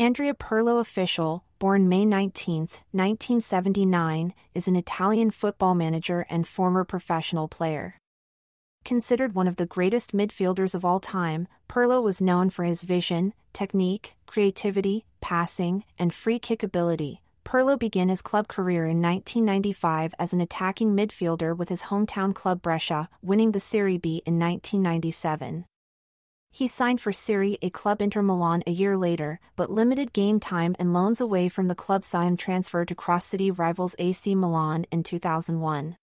Andrea Pirlo official, born May 19, 1979, is an Italian football manager and former professional player. Considered one of the greatest midfielders of all time, Pirlo was known for his vision, technique, creativity, passing, and free kick ability. Pirlo began his club career in 1995 as an attacking midfielder with his hometown club Brescia, winning the Serie B in 1997. He signed for Serie A club Inter Milan a year later, but limited game time and loans away from the club saw him transfer to cross-city rivals AC Milan in 2001.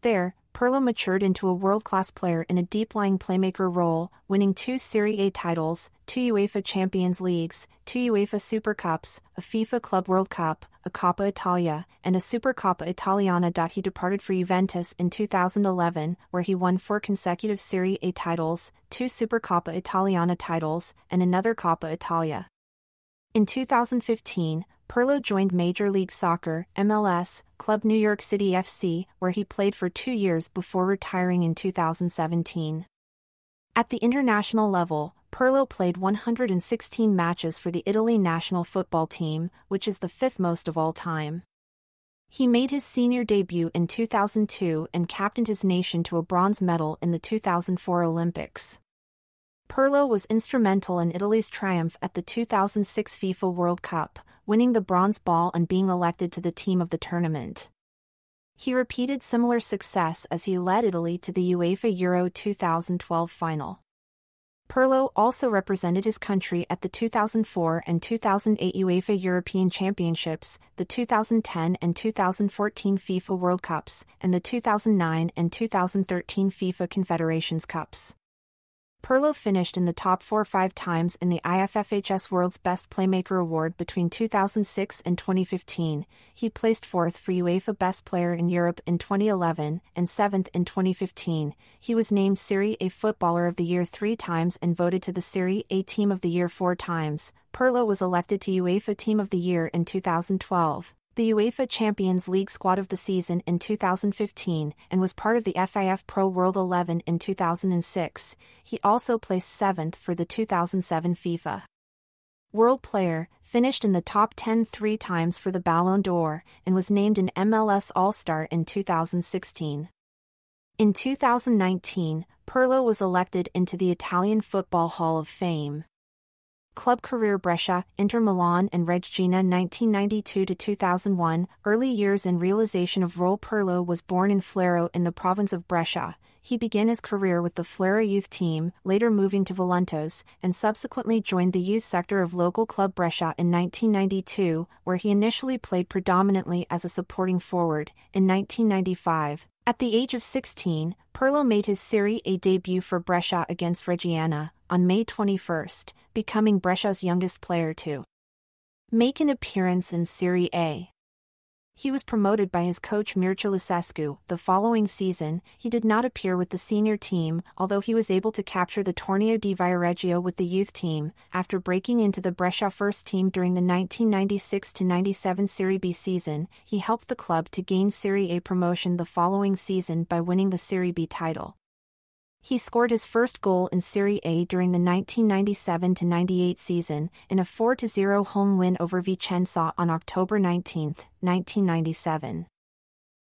There, Pirlo matured into a world-class player in a deep-lying playmaker role, winning two Serie A titles, two UEFA Champions Leagues, two UEFA Super Cups, a FIFA Club World Cup, a Coppa Italia, and a Supercoppa Italiana. He departed for Juventus in 2011, where he won four consecutive Serie A titles, two Supercoppa Italiana titles, and another Coppa Italia. In 2015, Pirlo joined Major League Soccer MLS, club New York City FC, where he played for two years before retiring in 2017. At the international level, Pirlo played 116 matches for the Italy national football team, which is the fifth most of all time. He made his senior debut in 2002 and captained his nation to a bronze medal in the 2004 Olympics. Pirlo was instrumental in Italy's triumph at the 2006 FIFA World Cup, winning the bronze ball and being elected to the team of the tournament. He repeated similar success as he led Italy to the UEFA Euro 2012 final. Pirlo also represented his country at the 2004 and 2008 UEFA European Championships, the 2010 and 2014 FIFA World Cups, and the 2009 and 2013 FIFA Confederations Cups. Pirlo finished in the top four five times in the IFFHS World's Best Playmaker Award between 2006 and 2015. He placed fourth for UEFA Best Player in Europe in 2011 and seventh in 2015. He was named Serie A Footballer of the Year three times and voted to the Serie A Team of the Year four times. Pirlo was elected to UEFA Team of the Year in 2012 the UEFA Champions League squad of the season in 2015 and was part of the FIFA Pro World 11 in 2006. He also placed 7th for the 2007 FIFA World Player, finished in the top 10 three times for the Ballon d'Or, and was named an MLS All-Star in 2016. In 2019, Pirlo was elected into the Italian Football Hall of Fame club career Brescia, Inter Milan and Reggina 1992-2001, early years and realization of role Pirlo was born in Flero in the province of Brescia. He began his career with the Flero youth team, later moving to Voluntas, and subsequently joined the youth sector of local club Brescia in 1992, where he initially played predominantly as a supporting forward. In 1995, at the age of 16, Pirlo made his Serie A debut for Brescia against Reggiana, on May 21, becoming Brescia's youngest player to make an appearance in Serie A. He was promoted by his coach Mircea Lucescu. The following season, he did not appear with the senior team, although he was able to capture the Torneo di Viareggio with the youth team. After breaking into the Brescia first team during the 1996-97 Serie B season, he helped the club to gain Serie A promotion the following season by winning the Serie B title. He scored his first goal in Serie A during the 1997-98 season, in a 4-0 home win over Vicenza on October 19, 1997.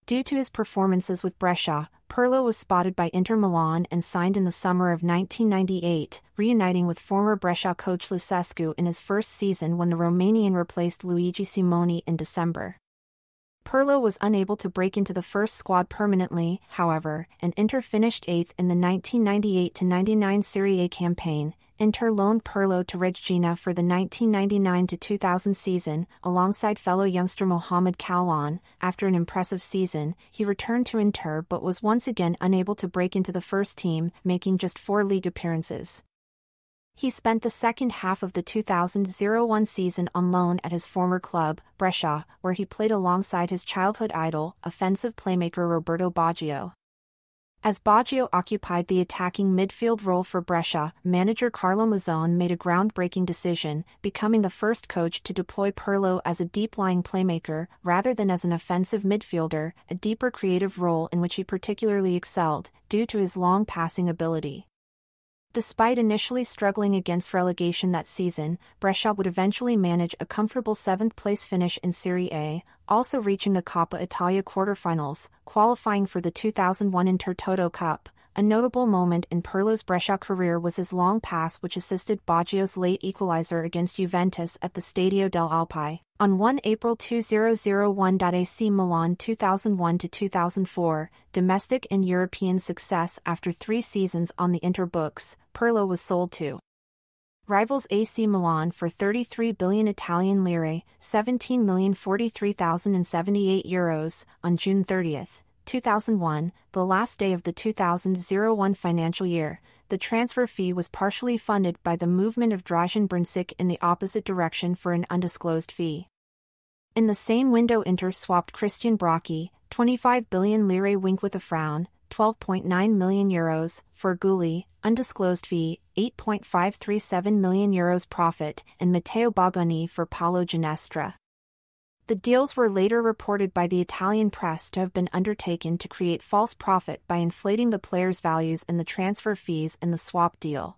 Due to his performances with Brescia, Pirlo was spotted by Inter Milan and signed in the summer of 1998, reuniting with former Brescia coach Lucescu in his first season when the Romanian replaced Luigi Simoni in December. Pirlo was unable to break into the first squad permanently, however, and Inter finished eighth in the 1998-99 Serie A campaign. Inter loaned Pirlo to Reggina for the 1999-2000 season, alongside fellow youngster Mohamed Kallon. After an impressive season, he returned to Inter but was once again unable to break into the first team, making just four league appearances. He spent the second half of the 2000-01 season on loan at his former club, Brescia, where he played alongside his childhood idol, offensive playmaker Roberto Baggio. As Baggio occupied the attacking midfield role for Brescia, manager Carlo Mazzone made a groundbreaking decision, becoming the first coach to deploy Pirlo as a deep-lying playmaker, rather than as an offensive midfielder, a deeper creative role in which he particularly excelled, due to his long passing ability. Despite initially struggling against relegation that season, Brescia would eventually manage a comfortable seventh-place finish in Serie A, also reaching the Coppa Italia quarterfinals, qualifying for the 2001 Intertoto Cup. A notable moment in Pirlo's Brescia career was his long pass which assisted Baggio's late equalizer against Juventus at the Stadio delle Alpi. On 1 April 2001. AC Milan 2001-2004, domestic and European success after three seasons on the Inter books, Pirlo was sold to rivals AC Milan for 33 billion Italian lire, 17,043,078 euros, on June 30. 2001, the last day of the 2001 financial year, the transfer fee was partially funded by the movement of Dražen Brncic in the opposite direction for an undisclosed fee. In the same window Inter swapped Christian Brocchi, 25 billion lire wink with a frown, 12.9 million euros, for Gulli, undisclosed fee, 8.537 million euros profit, and Matteo Bogani for Paolo Ginestra. The deals were later reported by the Italian press to have been undertaken to create false profit by inflating the players' values in the transfer fees in the swap deal.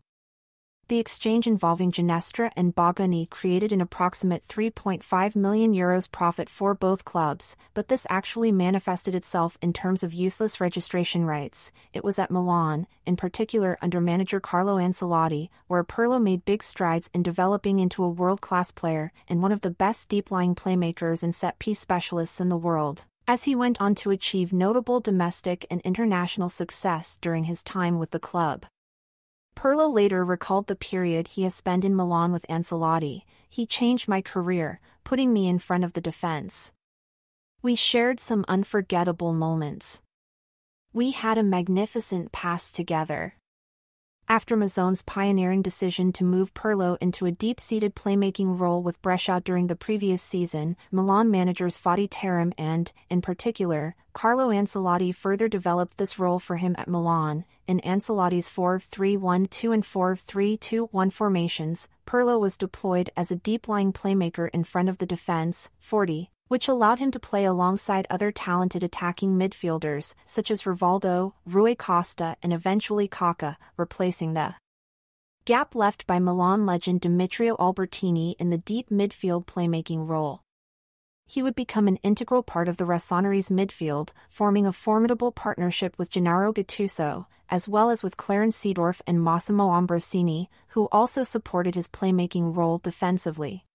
The exchange involving Ginestra and Bogani created an approximate 3.5 million euros profit for both clubs, but this actually manifested itself in terms of useless registration rights. It was at Milan, in particular under manager Carlo Ancelotti, where Pirlo made big strides in developing into a world-class player and one of the best deep-lying playmakers and set-piece specialists in the world as he went on to achieve notable domestic and international success during his time with the club. Pirlo later recalled the period he has spent in Milan with Ancelotti, he changed my career, putting me in front of the defense. We shared some unforgettable moments. We had a magnificent past together. After Mazzone's pioneering decision to move Pirlo into a deep-seated playmaking role with Brescia during the previous season, Milan managers Fatih Terim and, in particular, Carlo Ancelotti further developed this role for him at Milan. In Ancelotti's 4-3-1-2 and 4-3-2-1 formations, Pirlo was deployed as a deep-lying playmaker in front of the defense, 40, which allowed him to play alongside other talented attacking midfielders such as Rivaldo, Rui Costa and eventually Kaká, replacing the gap left by Milan legend Demetrio Albertini in the deep midfield playmaking role. He would become an integral part of the Rossoneri's midfield, forming a formidable partnership with Gennaro Gattuso, as well as with Clarence Seedorf and Massimo Ambrosini, who also supported his playmaking role defensively.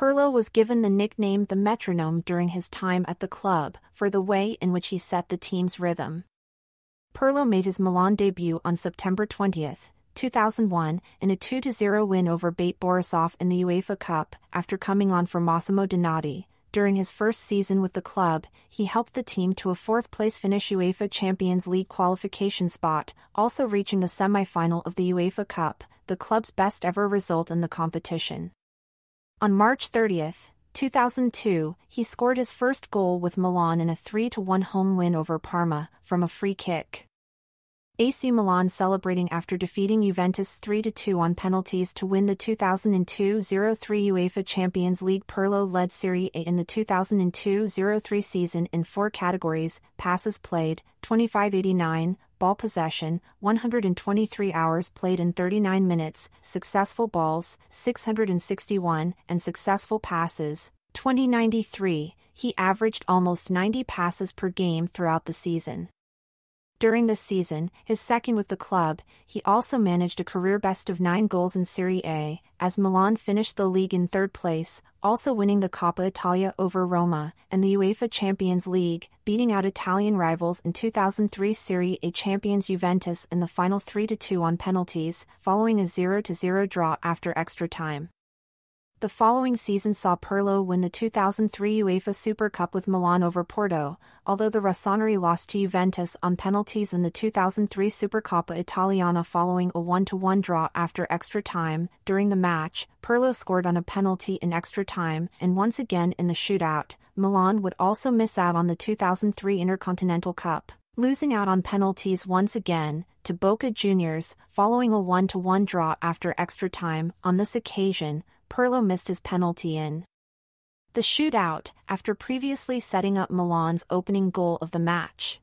Pirlo was given the nickname the metronome during his time at the club for the way in which he set the team's rhythm. Pirlo made his Milan debut on September 20, 2001, in a 2-0 win over Bate Borisov in the UEFA Cup after coming on for Massimo Donati. During his first season with the club, he helped the team to a fourth-place finish UEFA Champions League qualification spot, also reaching the semi-final of the UEFA Cup, the club's best ever result in the competition. On March 30, 2002, he scored his first goal with Milan in a 3-1 home win over Parma, from a free kick. AC Milan celebrating after defeating Juventus 3-2 on penalties to win the 2002-03 UEFA Champions League Pirlo-led Serie A in the 2002-03 season in four categories, passes played, 2589, ball possession, 123 hours played in 39 minutes, successful balls, 661, and successful passes, 2093. He averaged almost 90 passes per game throughout the season. During this season, his second with the club, he also managed a career best of nine goals in Serie A, as Milan finished the league in third place, also winning the Coppa Italia over Roma, and the UEFA Champions League, beating out Italian rivals in 2003 Serie A champions Juventus in the final 3-2 on penalties, following a 0-0 draw after extra time. The following season saw Pirlo win the 2003 UEFA Super Cup with Milan over Porto, although the Rossoneri lost to Juventus on penalties in the 2003 Supercoppa Italiana following a 1-1 draw after extra time. During the match, Pirlo scored on a penalty in extra time and once again in the shootout. Milan would also miss out on the 2003 Intercontinental Cup losing out on penalties once again to Boca Juniors following a 1-1 draw after extra time. On this occasion, Pirlo missed his penalty in the shootout after previously setting up Milan's opening goal of the match.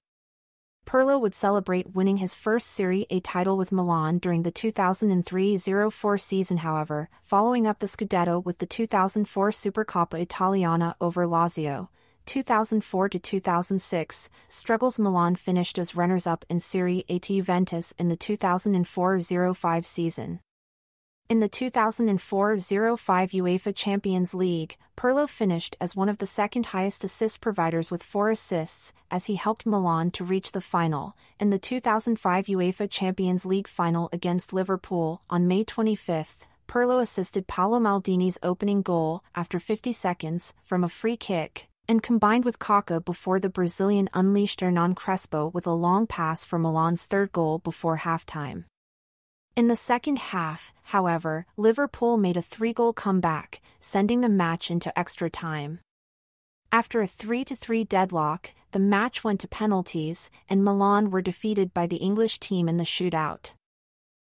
Pirlo would celebrate winning his first Serie A title with Milan during the 2003-04 season however, following up the Scudetto with the 2004 Supercoppa Italiana over Lazio. 2004-2006, struggles Milan finished as runners-up in Serie A to Juventus in the 2004-05 season. In the 2004-05 UEFA Champions League, Pirlo finished as one of the second highest assist providers with four assists, as he helped Milan to reach the final. In the 2005 UEFA Champions League final against Liverpool, on May 25, Pirlo assisted Paolo Maldini's opening goal, after 50 seconds, from a free kick, and combined with Kaká before the Brazilian unleashed Hernan Crespo with a long pass for Milan's third goal before halftime. In the second half, however, Liverpool made a three-goal comeback, sending the match into extra time. After a 3-3 deadlock, the match went to penalties, and Milan were defeated by the English team in the shootout.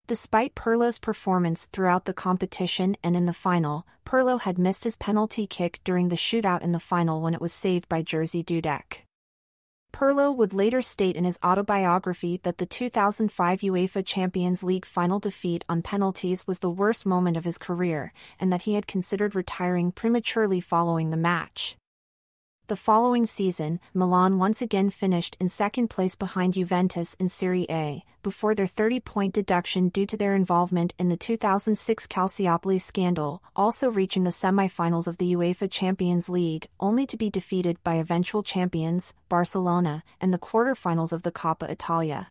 Despite Pirlo's performance throughout the competition and in the final, Pirlo had missed his penalty kick during the shootout in the final when it was saved by Jerzy Dudek. Pirlo would later state in his autobiography that the 2005 UEFA Champions League final defeat on penalties was the worst moment of his career, and that he had considered retiring prematurely following the match. The following season, Milan once again finished in second place behind Juventus in Serie A, before their 30-point deduction due to their involvement in the 2006 Calciopoli scandal, also reaching the semi-finals of the UEFA Champions League, only to be defeated by eventual champions, Barcelona, and the quarter-finals of the Coppa Italia.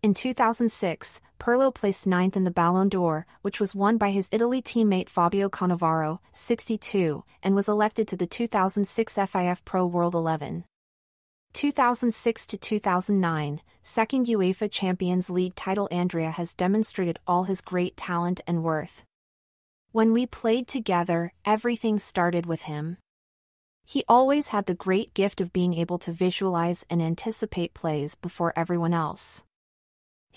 In 2006, Pirlo placed ninth in the Ballon d'Or, which was won by his Italy teammate Fabio Cannavaro, 62, and was elected to the 2006 FIFA Pro World 11. 2006 to 2009, second UEFA Champions League title Andrea has demonstrated all his great talent and worth. When we played together, everything started with him. He always had the great gift of being able to visualize and anticipate plays before everyone else.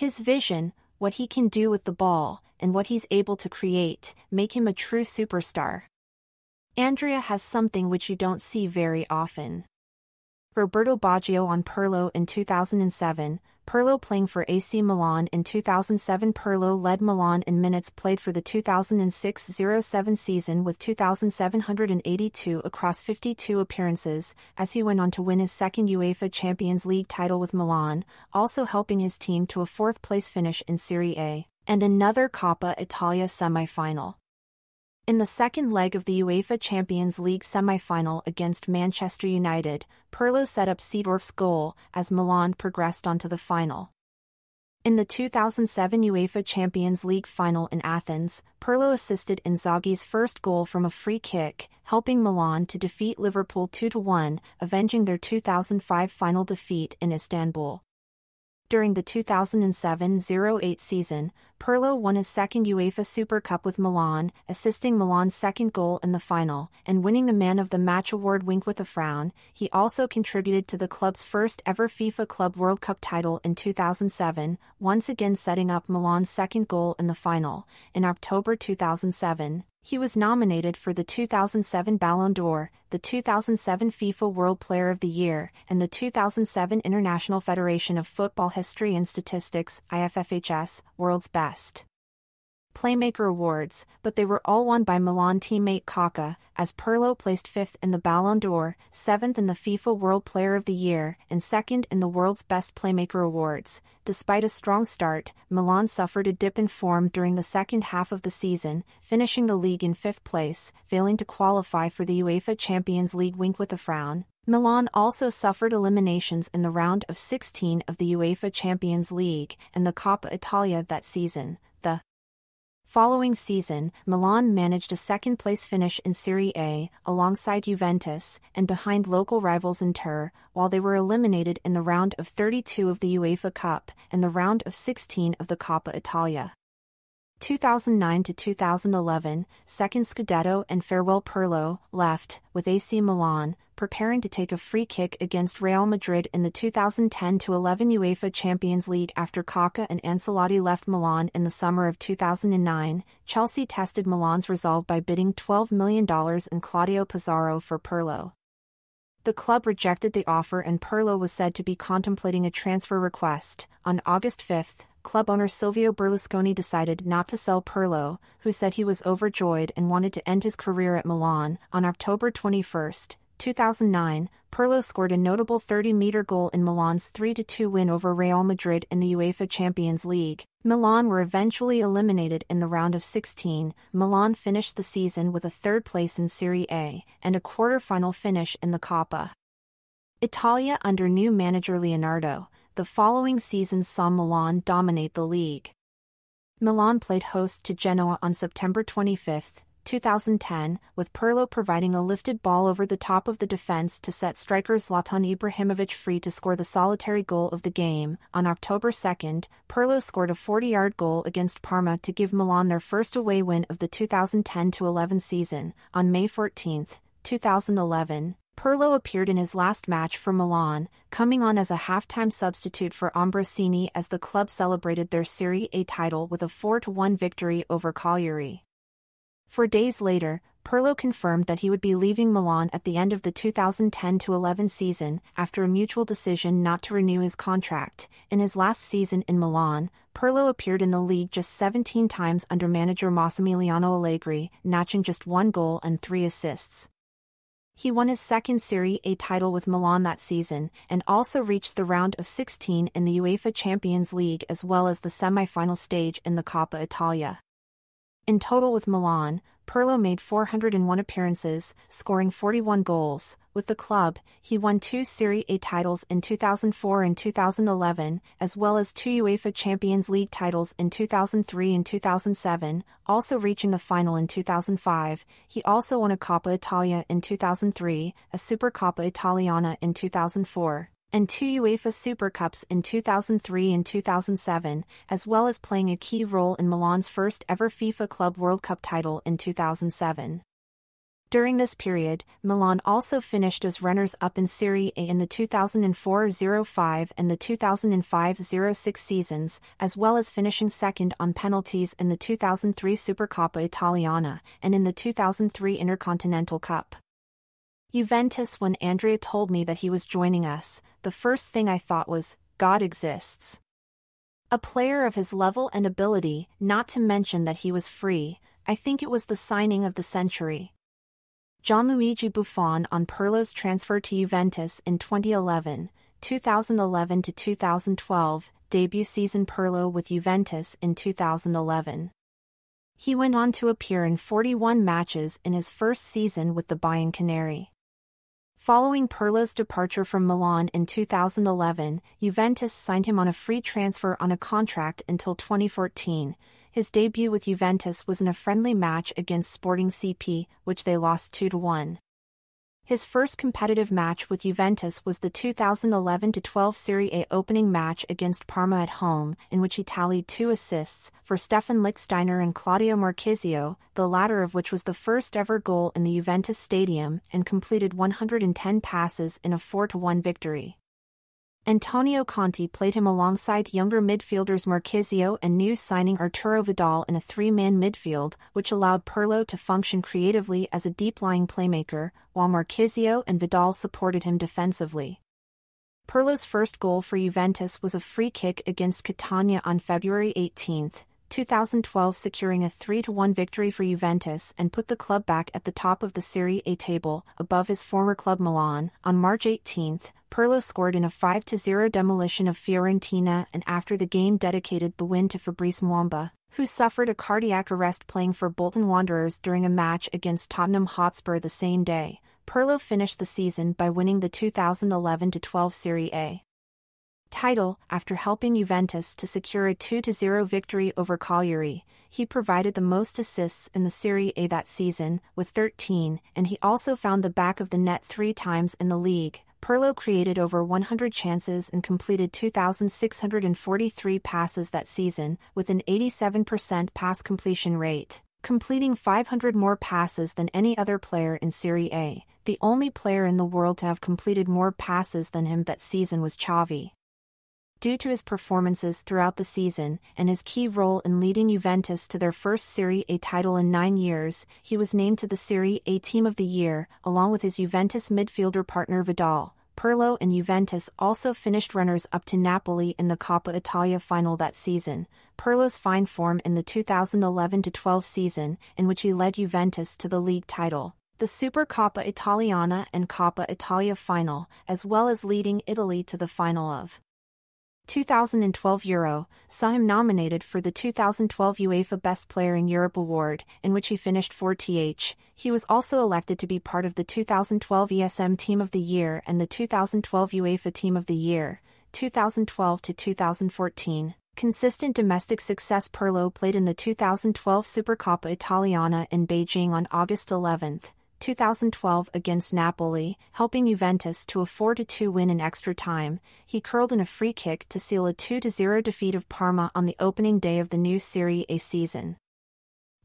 His vision, what he can do with the ball, and what he's able to create, make him a true superstar. Andrea has something which you don't see very often. Roberto Baggio on Pirlo in 2007, Pirlo playing for AC Milan in 2007 Pirlo led Milan in minutes played for the 2006-07 season with 2,782 across 52 appearances, as he went on to win his second UEFA Champions League title with Milan, also helping his team to a fourth-place finish in Serie A, and another Coppa Italia semi-final. In the second leg of the UEFA Champions League semi-final against Manchester United, Pirlo set up Seedorf's goal as Milan progressed on to the final. In the 2007 UEFA Champions League final in Athens, Pirlo assisted Inzaghi's first goal from a free kick, helping Milan to defeat Liverpool 2-1, avenging their 2005 final defeat in Istanbul. During the 2007-08 season, Pirlo won his second UEFA Super Cup with Milan, assisting Milan's second goal in the final, and winning the Man of the Match award wink with a frown. He also contributed to the club's first ever FIFA Club World Cup title in 2007, once again setting up Milan's second goal in the final. In October 2007, he was nominated for the 2007 Ballon d'Or, the 2007 FIFA World Player of the Year, and the 2007 International Federation of Football History and Statistics IFFHS World's Best best. Playmaker awards, but they were all won by Milan teammate Kaká, as Pirlo placed fifth in the Ballon d'Or, seventh in the FIFA World Player of the Year, and second in the World's Best Playmaker awards. Despite a strong start, Milan suffered a dip in form during the second half of the season, finishing the league in fifth place, failing to qualify for the UEFA Champions League wink with a frown. Milan also suffered eliminations in the round of 16 of the UEFA Champions League and the Coppa Italia that season, Following season, Milan managed a second-place finish in Serie A, alongside Juventus, and behind local rivals Inter, while they were eliminated in the round of 32 of the UEFA Cup, and the round of 16 of the Coppa Italia. 2009 to 2011, second Scudetto and farewell Pirlo, left, with AC Milan, preparing to take a free kick against Real Madrid in the 2010 to 11 UEFA Champions League after Kaká and Ancelotti left Milan in the summer of 2009, Chelsea tested Milan's resolve by bidding $12 million in Claudio Pizarro for Pirlo. The club rejected the offer and Pirlo was said to be contemplating a transfer request. On August 5, club owner Silvio Berlusconi decided not to sell Pirlo, who said he was overjoyed and wanted to end his career at Milan. On October 21, 2009, Pirlo scored a notable 30-meter goal in Milan's 3-2 win over Real Madrid in the UEFA Champions League. Milan were eventually eliminated in the round of 16. Milan finished the season with a third place in Serie A and a quarter-final finish in the Coppa. Italia under new manager Leonardo, the following season saw Milan dominate the league. Milan played host to Genoa on September 25, 2010, with Pirlo providing a lifted ball over the top of the defense to set striker Zlatan Ibrahimovic free to score the solitary goal of the game. On October 2, Pirlo scored a 40-yard goal against Parma to give Milan their first away win of the 2010-11 season. On May 14, 2011, Pirlo appeared in his last match for Milan, coming on as a halftime substitute for Ambrosini as the club celebrated their Serie A title with a 4-1 victory over Cagliari. Four days later, Pirlo confirmed that he would be leaving Milan at the end of the 2010-11 season after a mutual decision not to renew his contract. In his last season in Milan, Pirlo appeared in the league just 17 times under manager Massimiliano Allegri, notching just one goal and three assists. He won his second Serie A title with Milan that season and also reached the round of 16 in the UEFA Champions League as well as the semi-final stage in the Coppa Italia. In total with Milan, Pirlo made 401 appearances, scoring 41 goals. With the club, he won two Serie A titles in 2004 and 2011, as well as two UEFA Champions League titles in 2003 and 2007, also reaching the final in 2005. He also won a Coppa Italia in 2003, a Supercoppa Italiana in 2004 and two UEFA Super Cups in 2003 and 2007, as well as playing a key role in Milan's first ever FIFA Club World Cup title in 2007. During this period, Milan also finished as runners-up in Serie A in the 2004-05 and the 2005-06 seasons, as well as finishing second on penalties in the 2003 Supercoppa Italiana and in the 2003 Intercontinental Cup. Juventus when Andrea told me that he was joining us, the first thing I thought was, God exists. A player of his level and ability, not to mention that he was free, I think it was the signing of the century. Gianluigi Buffon on Pirlo's transfer to Juventus in 2011, 2011 to 2012, debut season Pirlo with Juventus in 2011. He went on to appear in 41 matches in his first season with the Bianconeri. Following Pirlo's departure from Milan in 2011, Juventus signed him on a free transfer on a contract until 2014. His debut with Juventus was in a friendly match against Sporting CP, which they lost 2-1. His first competitive match with Juventus was the 2011-12 Serie A opening match against Parma at home, in which he tallied two assists for Stefan Lichtsteiner and Claudio Marchisio, the latter of which was the first ever goal in the Juventus stadium, and completed 110 passes in a 4-1 victory. Antonio Conte played him alongside younger midfielders Marchisio and new signing Arturo Vidal in a three-man midfield, which allowed Pirlo to function creatively as a deep-lying playmaker, while Marchisio and Vidal supported him defensively. Pirlo's first goal for Juventus was a free kick against Catania on February 18, 2012 securing a 3-1 victory for Juventus and put the club back at the top of the Serie A table, above his former club Milan. On March 18, Pirlo scored in a 5-0 demolition of Fiorentina and after the game dedicated the win to Fabrice Muamba, who suffered a cardiac arrest playing for Bolton Wanderers during a match against Tottenham Hotspur the same day. Pirlo finished the season by winning the 2011-12 Serie A title after helping Juventus to secure a 2-0 victory over Cagliari. He provided the most assists in the Serie A that season, with 13, and he also found the back of the net three times in the league, Pirlo created over 100 chances and completed 2,643 passes that season, with an 87% pass completion rate, completing 500 more passes than any other player in Serie A. The only player in the world to have completed more passes than him that season was Xavi. Due to his performances throughout the season and his key role in leading Juventus to their first Serie A title in nine years, he was named to the Serie A Team of the Year, along with his Juventus midfielder partner Vidal. Pirlo and Juventus also finished runners-up to Napoli in the Coppa Italia final that season. Pirlo's fine form in the 2011-12 season, in which he led Juventus to the league title, the Supercoppa Italiana and Coppa Italia final, as well as leading Italy to the final of 2012 Euro, saw him nominated for the 2012 UEFA Best Player in Europe award, in which he finished 4th. He was also elected to be part of the 2012 ESM Team of the Year and the 2012 UEFA Team of the Year, 2012 to 2014. Consistent domestic success Pirlo played in the 2012 Supercoppa Italiana in Beijing on August 11, 2012 against Napoli, helping Juventus to a 4-2 win in extra time, he curled in a free kick to seal a 2-0 defeat of Parma on the opening day of the new Serie A season.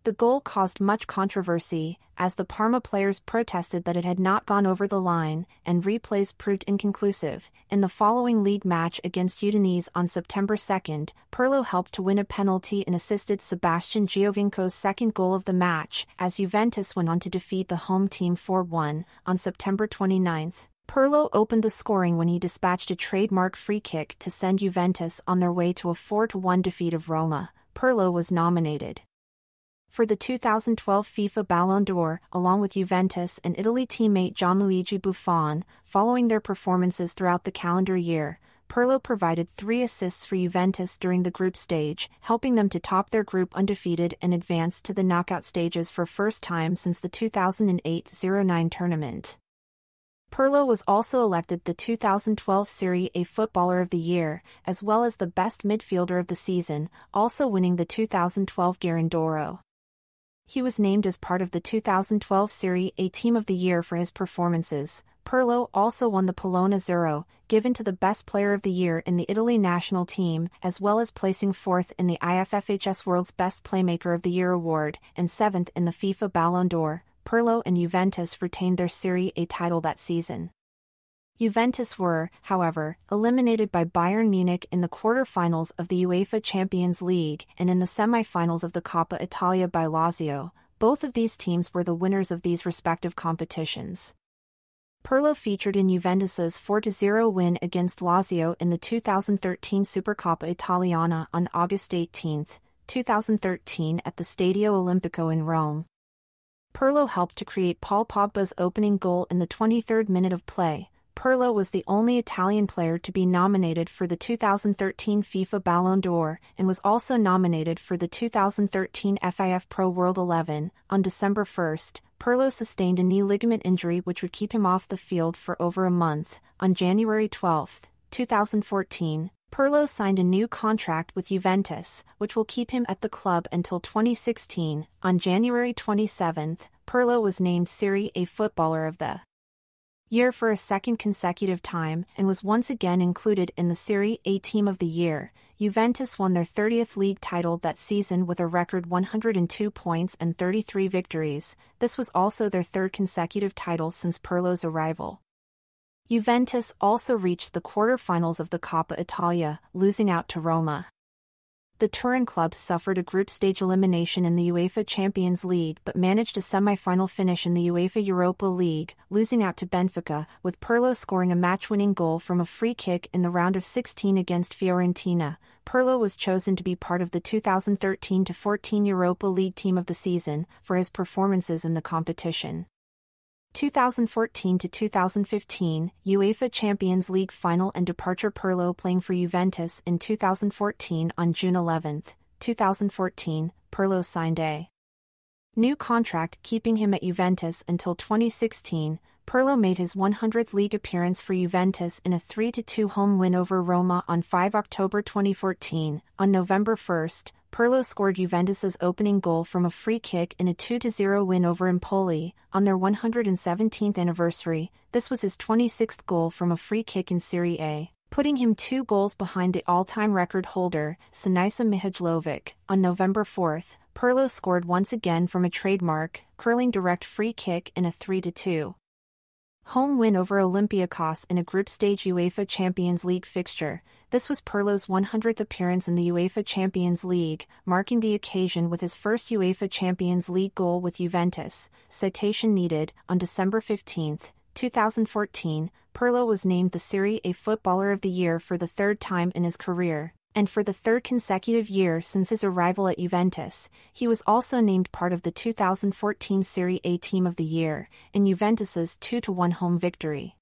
The goal caused much controversy, as the Parma players protested that it had not gone over the line, and replays proved inconclusive. In the following league match against Udinese on September 2, Pirlo helped to win a penalty and assisted Sebastian Giovinco's second goal of the match, as Juventus went on to defeat the home team 4-1 on September 29. Pirlo opened the scoring when he dispatched a trademark free kick to send Juventus on their way to a 4-1 defeat of Roma. Pirlo was nominated for the 2012 FIFA Ballon d'Or, along with Juventus and Italy teammate Gianluigi Buffon, following their performances throughout the calendar year. Pirlo provided three assists for Juventus during the group stage, helping them to top their group undefeated and advance to the knockout stages for first time since the 2008-09 tournament. Pirlo was also elected the 2012 Serie A Footballer of the Year, as well as the best midfielder of the season, also winning the 2012 Guerin d'Oro. He was named as part of the 2012 Serie A Team of the Year for his performances. Pirlo also won the Pallone Azzurro, given to the best player of the year in the Italy national team, as well as placing fourth in the IFFHS World's Best Playmaker of the Year award and seventh in the FIFA Ballon d'Or. Pirlo and Juventus retained their Serie A title that season. Juventus were, however, eliminated by Bayern Munich in the quarter-finals of the UEFA Champions League and in the semi-finals of the Coppa Italia by Lazio. Both of these teams were the winners of these respective competitions. Pirlo featured in Juventus's 4-0 win against Lazio in the 2013 Supercoppa Italiana on August 18, 2013 at the Stadio Olimpico in Rome. Pirlo helped to create Paul Pogba's opening goal in the 23rd minute of play, Pirlo was the only Italian player to be nominated for the 2013 FIFA Ballon d'Or and was also nominated for the 2013 FIF Pro World 11. On December 1, Pirlo sustained a knee ligament injury which would keep him off the field for over a month. On January 12, 2014, Pirlo signed a new contract with Juventus, which will keep him at the club until 2016. On January 27, Pirlo was named Serie A Footballer of the year for a second consecutive time and was once again included in the Serie A Team of the Year. Juventus won their 30th league title that season with a record 102 points and 33 victories. This was also their third consecutive title since Pirlo's arrival. Juventus also reached the quarter-finals of the Coppa Italia, losing out to Roma. The Turin club suffered a group stage elimination in the UEFA Champions League but managed a semi-final finish in the UEFA Europa League, losing out to Benfica, with Pirlo scoring a match-winning goal from a free kick in the round of 16 against Fiorentina. Pirlo was chosen to be part of the 2013-14 Europa League team of the season for his performances in the competition. 2014 to 2015 UEFA Champions League final and departure Pirlo playing for Juventus in 2014 on June 11, 2014, Pirlo signed a new contract keeping him at Juventus until 2016. Pirlo made his 100th league appearance for Juventus in a 3-2 home win over Roma on 5 October 2014. On November 1, Pirlo scored Juventus's opening goal from a free kick in a 2-0 win over Empoli on their 117th anniversary. This was his 26th goal from a free kick in Serie A, putting him two goals behind the all-time record holder, Sinisa Mihajlovic. On November 4, Pirlo scored once again from a trademark, curling direct free kick in a 3-2 Home win over Olympiacos in a group stage UEFA Champions League fixture. This was Pirlo's 100th appearance in the UEFA Champions League, marking the occasion with his first UEFA Champions League goal with Juventus. Citation needed on December 15, 2014, Pirlo was named the Serie A Footballer of the Year for the third time in his career and for the third consecutive year since his arrival at Juventus, he was also named part of the 2014 Serie A Team of the Year in Juventus's 2-1 home victory.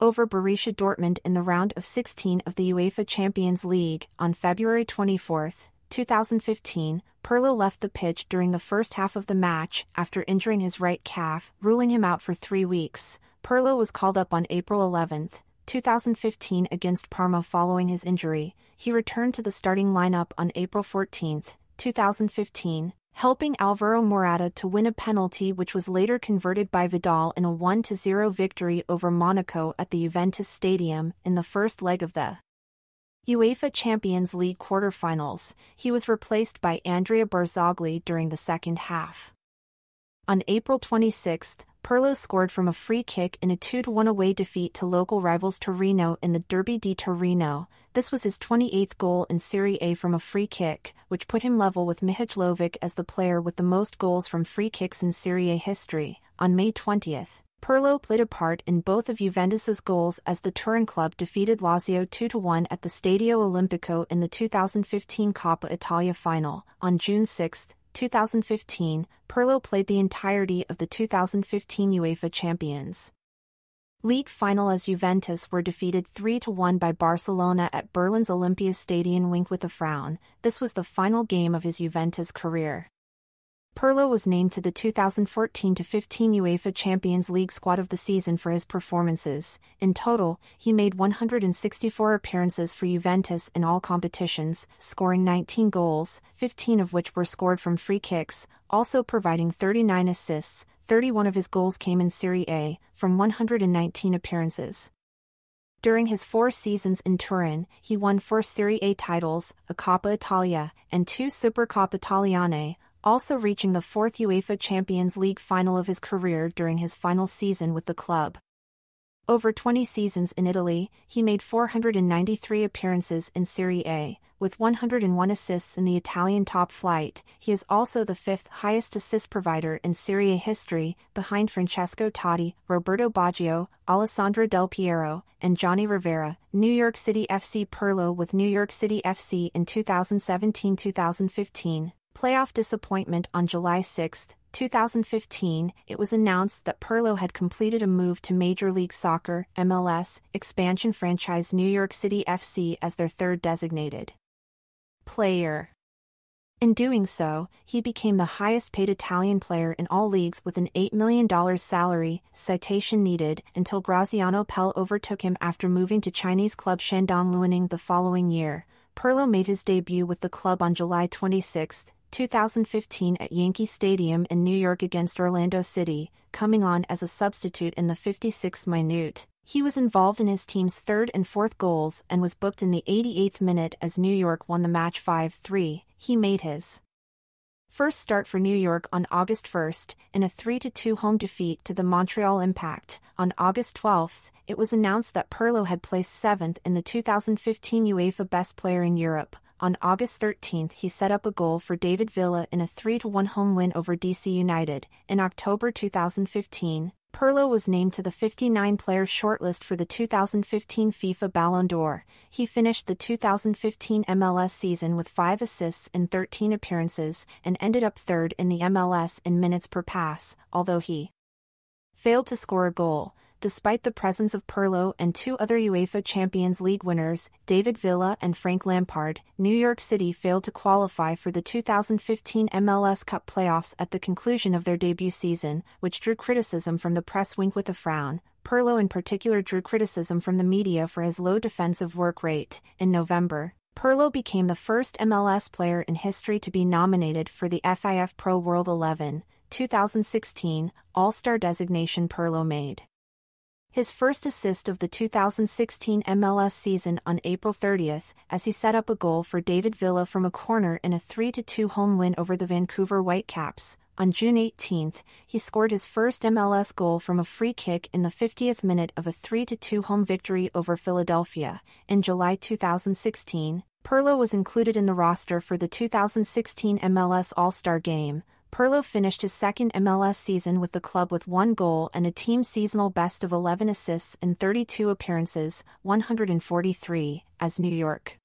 Over Borussia Dortmund in the round of 16 of the UEFA Champions League on February 24, 2015, Pirlo left the pitch during the first half of the match after injuring his right calf, ruling him out for three weeks. Pirlo was called up on April 11, 2015 against Parma following his injury, he returned to the starting lineup on April 14, 2015, helping Alvaro Morata to win a penalty which was later converted by Vidal in a 1-0 victory over Monaco at the Juventus Stadium in the first leg of the UEFA Champions League quarter-finals. He was replaced by Andrea Barzagli during the second half. On April 26, Pirlo scored from a free kick in a 2-1 away defeat to local rivals Torino in the Derby di Torino. This was his 28th goal in Serie A from a free kick, which put him level with Mihajlovic as the player with the most goals from free kicks in Serie A history. On May 20th, Pirlo played a part in both of Juventus's goals as the Turin club defeated Lazio 2-1 at the Stadio Olimpico in the 2015 Coppa Italia final. On June 6, 2015, Pirlo played the entirety of the 2015 UEFA Champions League final as Juventus were defeated 3-1 by Barcelona at Berlin's Olympia Olympiastadion wink with a frown, this was the final game of his Juventus career. Pirlo was named to the 2014-15 UEFA Champions League squad of the season for his performances. In total, he made 164 appearances for Juventus in all competitions, scoring 19 goals, 15 of which were scored from free kicks, also providing 39 assists. 31 of his goals came in Serie A, from 119 appearances. During his four seasons in Turin, he won four Serie A titles, a Coppa Italia, and two Supercoppa Italiane, also reaching the fourth UEFA Champions League final of his career during his final season with the club. Over 20 seasons in Italy, he made 493 appearances in Serie A, with 101 assists in the Italian top flight. He is also the fifth highest assist provider in Serie A history, behind Francesco Totti, Roberto Baggio, Alessandro Del Piero, and Gianni Rivera. New York City FC Pirlo with New York City FC in 2017-2015. Playoff disappointment on July 6, 2015, it was announced that Pirlo had completed a move to Major League Soccer MLS expansion franchise New York City FC as their third designated player. In doing so, he became the highest paid Italian player in all leagues with an $8 million salary, citation needed, until Graziano Pellè overtook him after moving to Chinese club Shandong Luneng the following year. Pirlo made his debut with the club on July 26, 2015 at Yankee Stadium in New York against Orlando City, coming on as a substitute in the 56th minute. He was involved in his team's third and fourth goals and was booked in the 88th minute as New York won the match 5-3. He made his first start for New York on August 1st in a 3-2 home defeat to the Montreal Impact. On August 12th, it was announced that Pirlo had placed 7th in the 2015 UEFA Best Player in Europe, on August 13 he set up a goal for David Villa in a 3-1 home win over DC United. In October 2015, Pirlo was named to the 59-player shortlist for the 2015 FIFA Ballon d'Or. He finished the 2015 MLS season with 5 assists in 13 appearances and ended up third in the MLS in minutes per pass, although he failed to score a goal despite the presence of Pirlo and two other UEFA Champions League winners, David Villa and Frank Lampard, New York City failed to qualify for the 2015 MLS Cup playoffs at the conclusion of their debut season, which drew criticism from the press wink with a frown. Pirlo in particular drew criticism from the media for his low defensive work rate. In November, Pirlo became the first MLS player in history to be nominated for the FIFA Pro World 11, 2016, All-Star designation Pirlo made his first assist of the 2016 MLS season on April 30th, as he set up a goal for David Villa from a corner in a 3-2 home win over the Vancouver Whitecaps. on June 18th, he scored his first MLS goal from a free kick in the 50th minute of a 3-2 home victory over Philadelphia. In July 2016, Pirlo was included in the roster for the 2016 MLS All-Star Game. Pirlo finished his second MLS season with the club with one goal and a team seasonal best of 11 assists in 32 appearances, 143, as New York.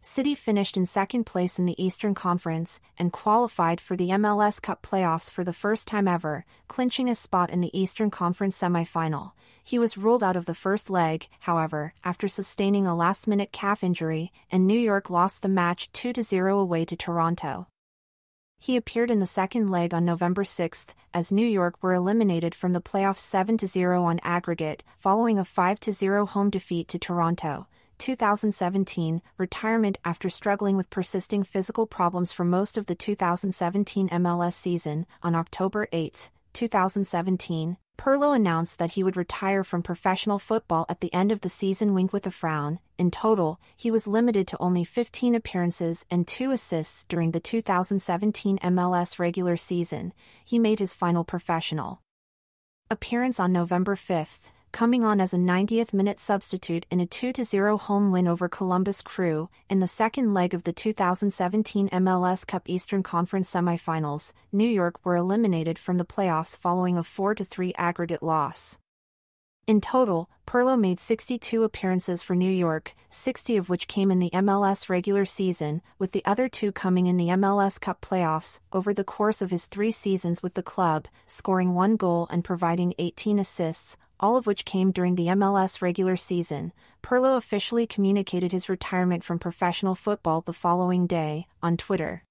City finished in second place in the Eastern Conference and qualified for the MLS Cup playoffs for the first time ever, clinching a spot in the Eastern Conference semifinal. He was ruled out of the first leg, however, after sustaining a last-minute calf injury, and New York lost the match 2-0 away to Toronto. He appeared in the second leg on November 6 as New York were eliminated from the playoffs 7-0 on aggregate, following a 5-0 home defeat to Toronto. 2017 retirement after struggling with persisting physical problems for most of the 2017 MLS season. On October 8, 2017, Pirlo announced that he would retire from professional football at the end of the season. Wink with a frown. In total, he was limited to only 15 appearances and 2 assists during the 2017 MLS regular season. He made his final professional appearance on November 5 coming on as a 90th minute substitute in a 2 0 home win over Columbus Crew in the second leg of the 2017 MLS Cup Eastern Conference semifinals. New York were eliminated from the playoffs following a 4 3 aggregate loss. In total, Pirlo made 62 appearances for New York, 60 of which came in the MLS regular season, with the other two coming in the MLS Cup playoffs, over the course of his three seasons with the club, scoring one goal and providing 18 assists, all of which came during the MLS regular season, Pirlo officially communicated his retirement from professional football the following day, on Twitter.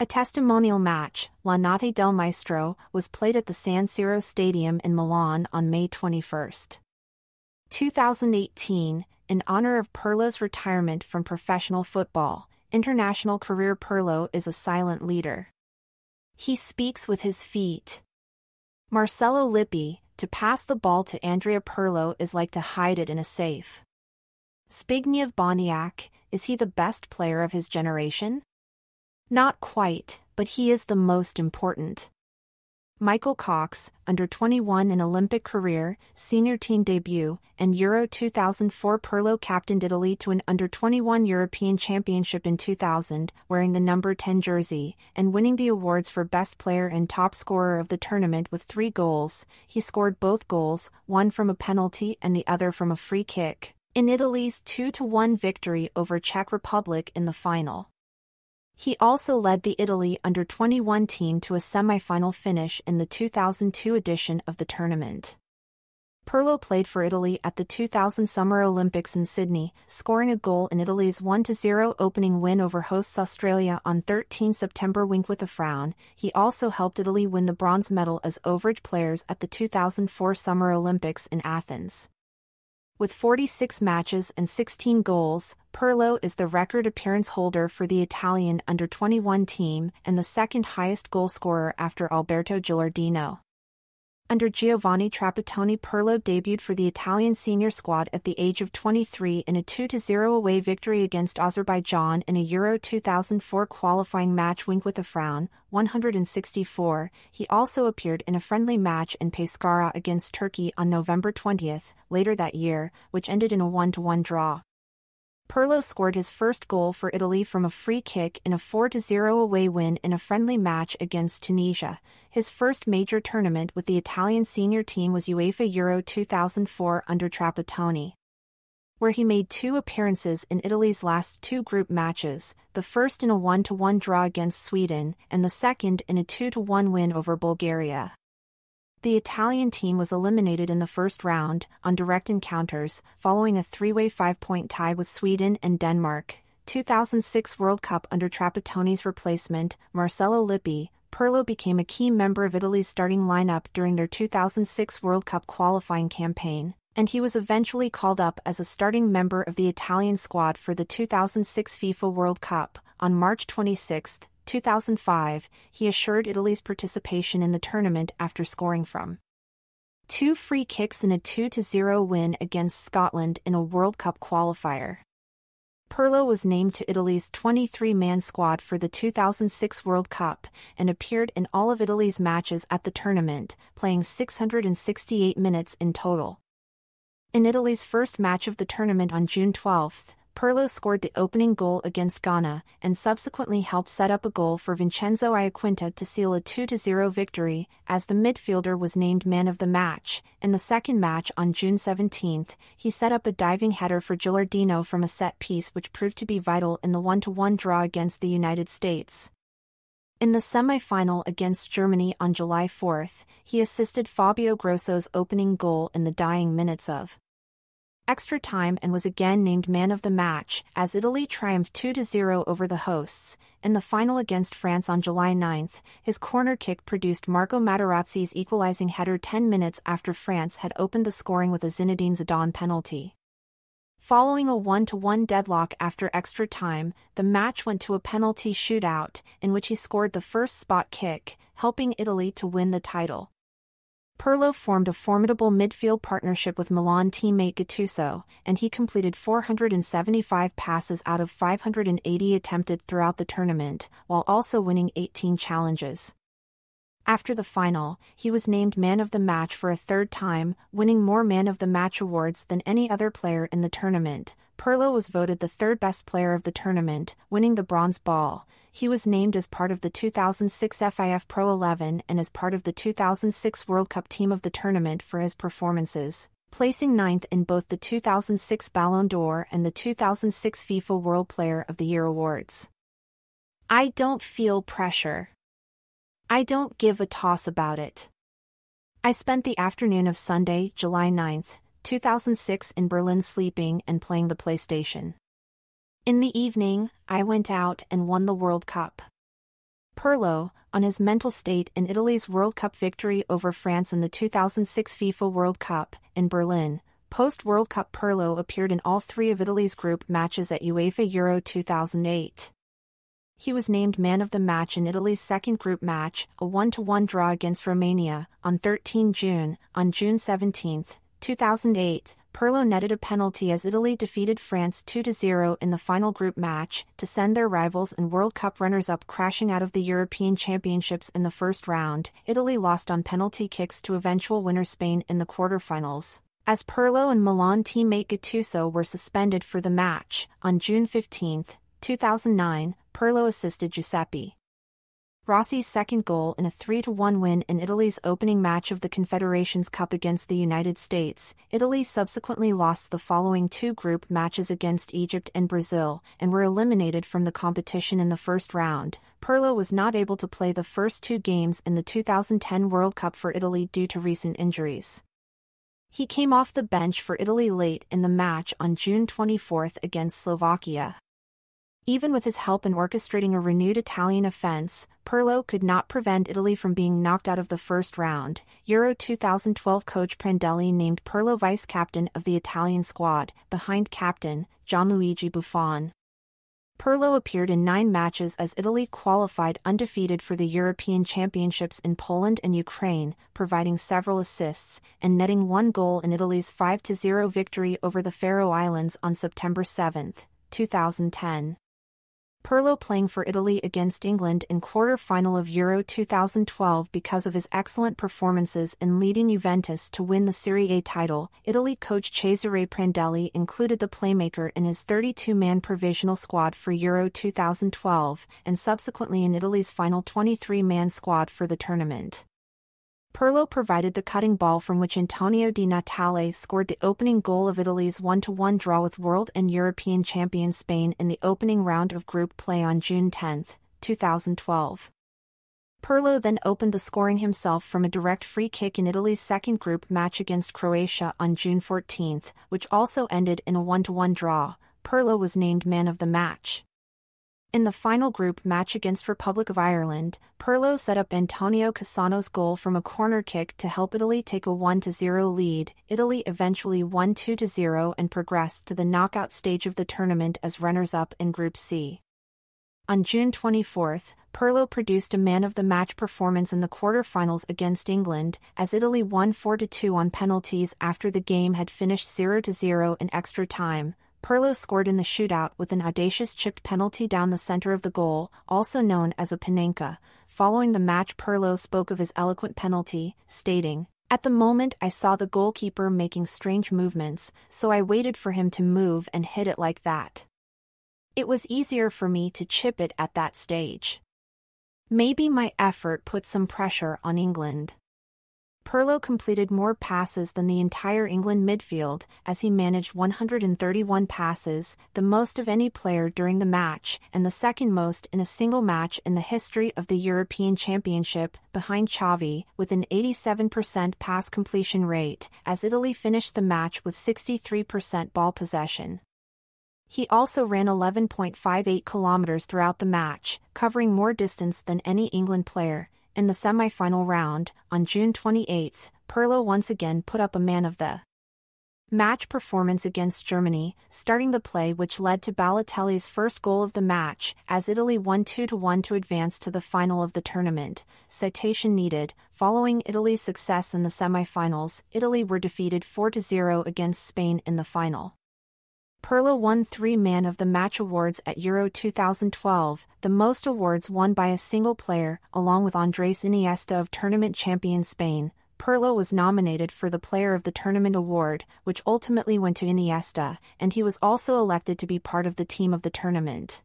A testimonial match, La Notte del Maestro, was played at the San Siro Stadium in Milan on May 21. 2018, in honor of Pirlo's retirement from professional football, international career Pirlo is a silent leader. He speaks with his feet. Marcello Lippi, to pass the ball to Andrea Pirlo is like to hide it in a safe. Zbigniew Boniek, is he the best player of his generation? Not quite, but he is the most important. Michael Cox, under 21 in Olympic career, senior team debut, and Euro 2004 Pirlo captained Italy to an under 21 European Championship in 2000, wearing the number 10 jersey, and winning the awards for best player and top scorer of the tournament with three goals. He scored both goals, one from a penalty and the other from a free kick, in Italy's 2 1 victory over Czech Republic in the final. He also led the Italy under-21 team to a semi-final finish in the 2002 edition of the tournament. Pirlo played for Italy at the 2000 Summer Olympics in Sydney, scoring a goal in Italy's 1-0 opening win over hosts Australia on 13 September. Wink with a frown, he also helped Italy win the bronze medal as overage players at the 2004 Summer Olympics in Athens. With 46 matches and 16 goals, Pirlo is the record appearance holder for the Italian under-21 team and the second highest goalscorer after Alberto Gilardino. Under Giovanni Trapattoni Pirlo debuted for the Italian senior squad at the age of 23 in a 2-0 away victory against Azerbaijan in a Euro 2004 qualifying match wink with a frown, 164. He also appeared in a friendly match in Pescara against Turkey on November 20, later that year, which ended in a 1-1 draw. Pirlo scored his first goal for Italy from a free kick in a 4-0 away win in a friendly match against Tunisia. His first major tournament with the Italian senior team was UEFA Euro 2004 under Trapattoni, where he made two appearances in Italy's last two group matches, the first in a 1-1 draw against Sweden and the second in a 2-1 win over Bulgaria. The Italian team was eliminated in the first round, on direct encounters, following a three-way five-point tie with Sweden and Denmark. 2006 World Cup under Trapattoni's replacement, Marcello Lippi, Pirlo became a key member of Italy's starting lineup during their 2006 World Cup qualifying campaign, and he was eventually called up as a starting member of the Italian squad for the 2006 FIFA World Cup. On March 26, 2005, he assured Italy's participation in the tournament after scoring from two free kicks in a 2-0 win against Scotland in a World Cup qualifier. Pirlo was named to Italy's 23-man squad for the 2006 World Cup and appeared in all of Italy's matches at the tournament, playing 668 minutes in total. In Italy's first match of the tournament on June 12, Pirlo scored the opening goal against Ghana and subsequently helped set up a goal for Vincenzo Iaquinta to seal a 2-0 victory, as the midfielder was named man of the match. In the second match on June 17, he set up a diving header for Gilardino from a set piece which proved to be vital in the 1-1 draw against the United States. In the semi-final against Germany on July 4, he assisted Fabio Grosso's opening goal in the dying minutes of extra time and was again named man of the match as Italy triumphed 2-0 over the hosts. In the final against France on July 9, his corner kick produced Marco Materazzi's equalizing header 10 minutes after France had opened the scoring with a Zinedine Zidane penalty. Following a 1-1 deadlock after extra time, the match went to a penalty shootout, in which he scored the first spot kick, helping Italy to win the title. Pirlo formed a formidable midfield partnership with Milan teammate Gattuso, and he completed 475 passes out of 580 attempted throughout the tournament, while also winning 18 challenges. After the final, he was named Man of the Match for a third time, winning more Man of the Match awards than any other player in the tournament. Pirlo was voted the third best player of the tournament, winning the bronze ball, he was named as part of the 2006 FIFA Pro 11 and as part of the 2006 World Cup team of the tournament for his performances, placing ninth in both the 2006 Ballon d'Or and the 2006 FIFA World Player of the Year awards. I don't feel pressure. I don't give a toss about it. I spent the afternoon of Sunday, July 9, 2006 in Berlin sleeping and playing the PlayStation. In the evening, I went out and won the World Cup. Pirlo, on his mental state in Italy's World Cup victory over France in the 2006 FIFA World Cup in Berlin, post World Cup Pirlo appeared in all three of Italy's group matches at UEFA Euro 2008. He was named man of the match in Italy's second group match, a 1-1 draw against Romania, on 13 June. On June 17, 2008, Pirlo netted a penalty as Italy defeated France 2-0 in the final group match to send their rivals and World Cup runners-up crashing out of the European Championships in the first round. Italy lost on penalty kicks to eventual winner Spain in the quarterfinals. As Pirlo and Milan teammate Gattuso were suspended for the match, on June 15, 2009, Pirlo assisted Giuseppe Rossi's second goal in a 3-1 win in Italy's opening match of the Confederations Cup against the United States. Italy subsequently lost the following two group matches against Egypt and Brazil, and were eliminated from the competition in the first round. Pirlo was not able to play the first two games in the 2010 World Cup for Italy due to recent injuries. He came off the bench for Italy late in the match on June 24 against Slovakia. Even with his help in orchestrating a renewed Italian offense, Pirlo could not prevent Italy from being knocked out of the first round. Euro 2012 coach Prandelli named Pirlo vice-captain of the Italian squad, behind captain, Gianluigi Buffon. Pirlo appeared in nine matches as Italy qualified undefeated for the European Championships in Poland and Ukraine, providing several assists, and netting one goal in Italy's 5-0 victory over the Faroe Islands on September 7, 2010. Pirlo playing for Italy against England in quarter-final of Euro 2012 because of his excellent performances in leading Juventus to win the Serie A title. Italy coach Cesare Prandelli included the playmaker in his 32-man provisional squad for Euro 2012 and subsequently in Italy's final 23-man squad for the tournament. Pirlo provided the cutting ball from which Antonio Di Natale scored the opening goal of Italy's 1-1 draw with world and European champion Spain in the opening round of group play on June 10, 2012. Pirlo then opened the scoring himself from a direct free kick in Italy's second group match against Croatia on June 14, which also ended in a 1-1 draw. Pirlo was named man of the match. In the final group match against Republic of Ireland, Pirlo set up Antonio Cassano's goal from a corner kick to help Italy take a 1-0 lead. Italy eventually won 2-0 and progressed to the knockout stage of the tournament as runners-up in Group C. On June 24, Pirlo produced a man-of-the-match performance in the quarter-finals against England, as Italy won 4-2 on penalties after the game had finished 0-0 in extra time. Pirlo scored in the shootout with an audacious chipped penalty down the center of the goal, also known as a Panenka. Following the match, Pirlo spoke of his eloquent penalty, stating, At the moment, I saw the goalkeeper making strange movements, so I waited for him to move and hit it like that. It was easier for me to chip it at that stage. Maybe my effort put some pressure on England. Pirlo completed more passes than the entire England midfield as he managed 131 passes, the most of any player during the match and the second most in a single match in the history of the European Championship, behind Xavi, with an 87% pass completion rate, as Italy finished the match with 63% ball possession. He also ran 11.58 kilometers throughout the match, covering more distance than any England player, in the semi-final round, on June 28, Pirlo once again put up a man of the match performance against Germany, starting the play which led to Balotelli's first goal of the match, as Italy won 2-1 to advance to the final of the tournament. Citation needed, following Italy's success in the semi-finals, Italy were defeated 4-0 against Spain in the final. Pirlo won three Man of the Match awards at Euro 2012, the most awards won by a single player, along with Andres Iniesta of tournament champion Spain. Pirlo was nominated for the Player of the Tournament award, which ultimately went to Iniesta, and he was also elected to be part of the team of the tournament.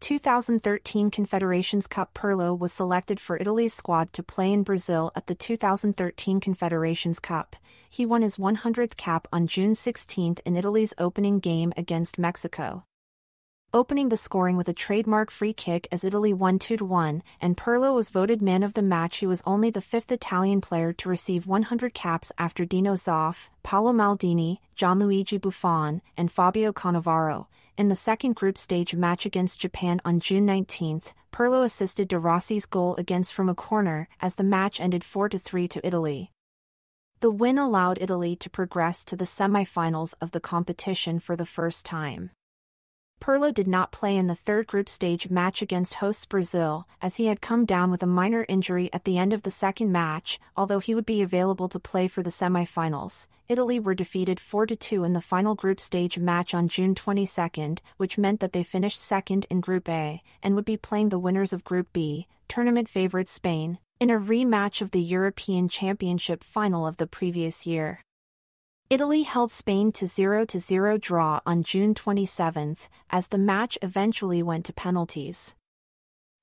2013 Confederations Cup Pirlo was selected for Italy's squad to play in Brazil at the 2013 Confederations Cup. He won his 100th cap on June 16 in Italy's opening game against Mexico. Opening the scoring with a trademark free kick as Italy won 2-1, and Pirlo was voted man of the match he was only the fifth Italian player to receive 100 caps after Dino Zoff, Paolo Maldini, Gianluigi Buffon, and Fabio Cannavaro. In the second group stage match against Japan on June 19, Pirlo assisted De Rossi's goal against from a corner as the match ended 4-3 to Italy. The win allowed Italy to progress to the semi-finals of the competition for the first time. Pirlo did not play in the third group stage match against hosts Brazil, as he had come down with a minor injury at the end of the second match, although he would be available to play for the semi-finals. Italy were defeated 4-2 in the final group stage match on June 22, which meant that they finished second in Group A, and would be playing the winners of Group B, tournament favorite Spain, in a rematch of the European Championship final of the previous year. Italy held Spain to 0-0 draw on June 27, as the match eventually went to penalties.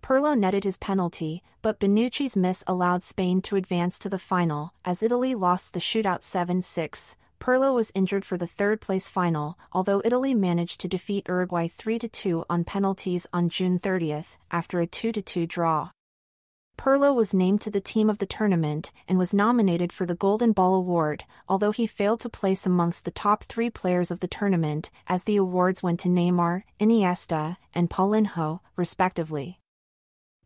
Pirlo netted his penalty, but Bonucci's miss allowed Spain to advance to the final, as Italy lost the shootout 7-6. Pirlo was injured for the third-place final, although Italy managed to defeat Uruguay 3-2 on penalties on June 30, after a 2-2 draw. Pirlo was named to the team of the tournament and was nominated for the Golden Ball Award, although he failed to place amongst the top three players of the tournament, as the awards went to Neymar, Iniesta, and Paulinho, respectively.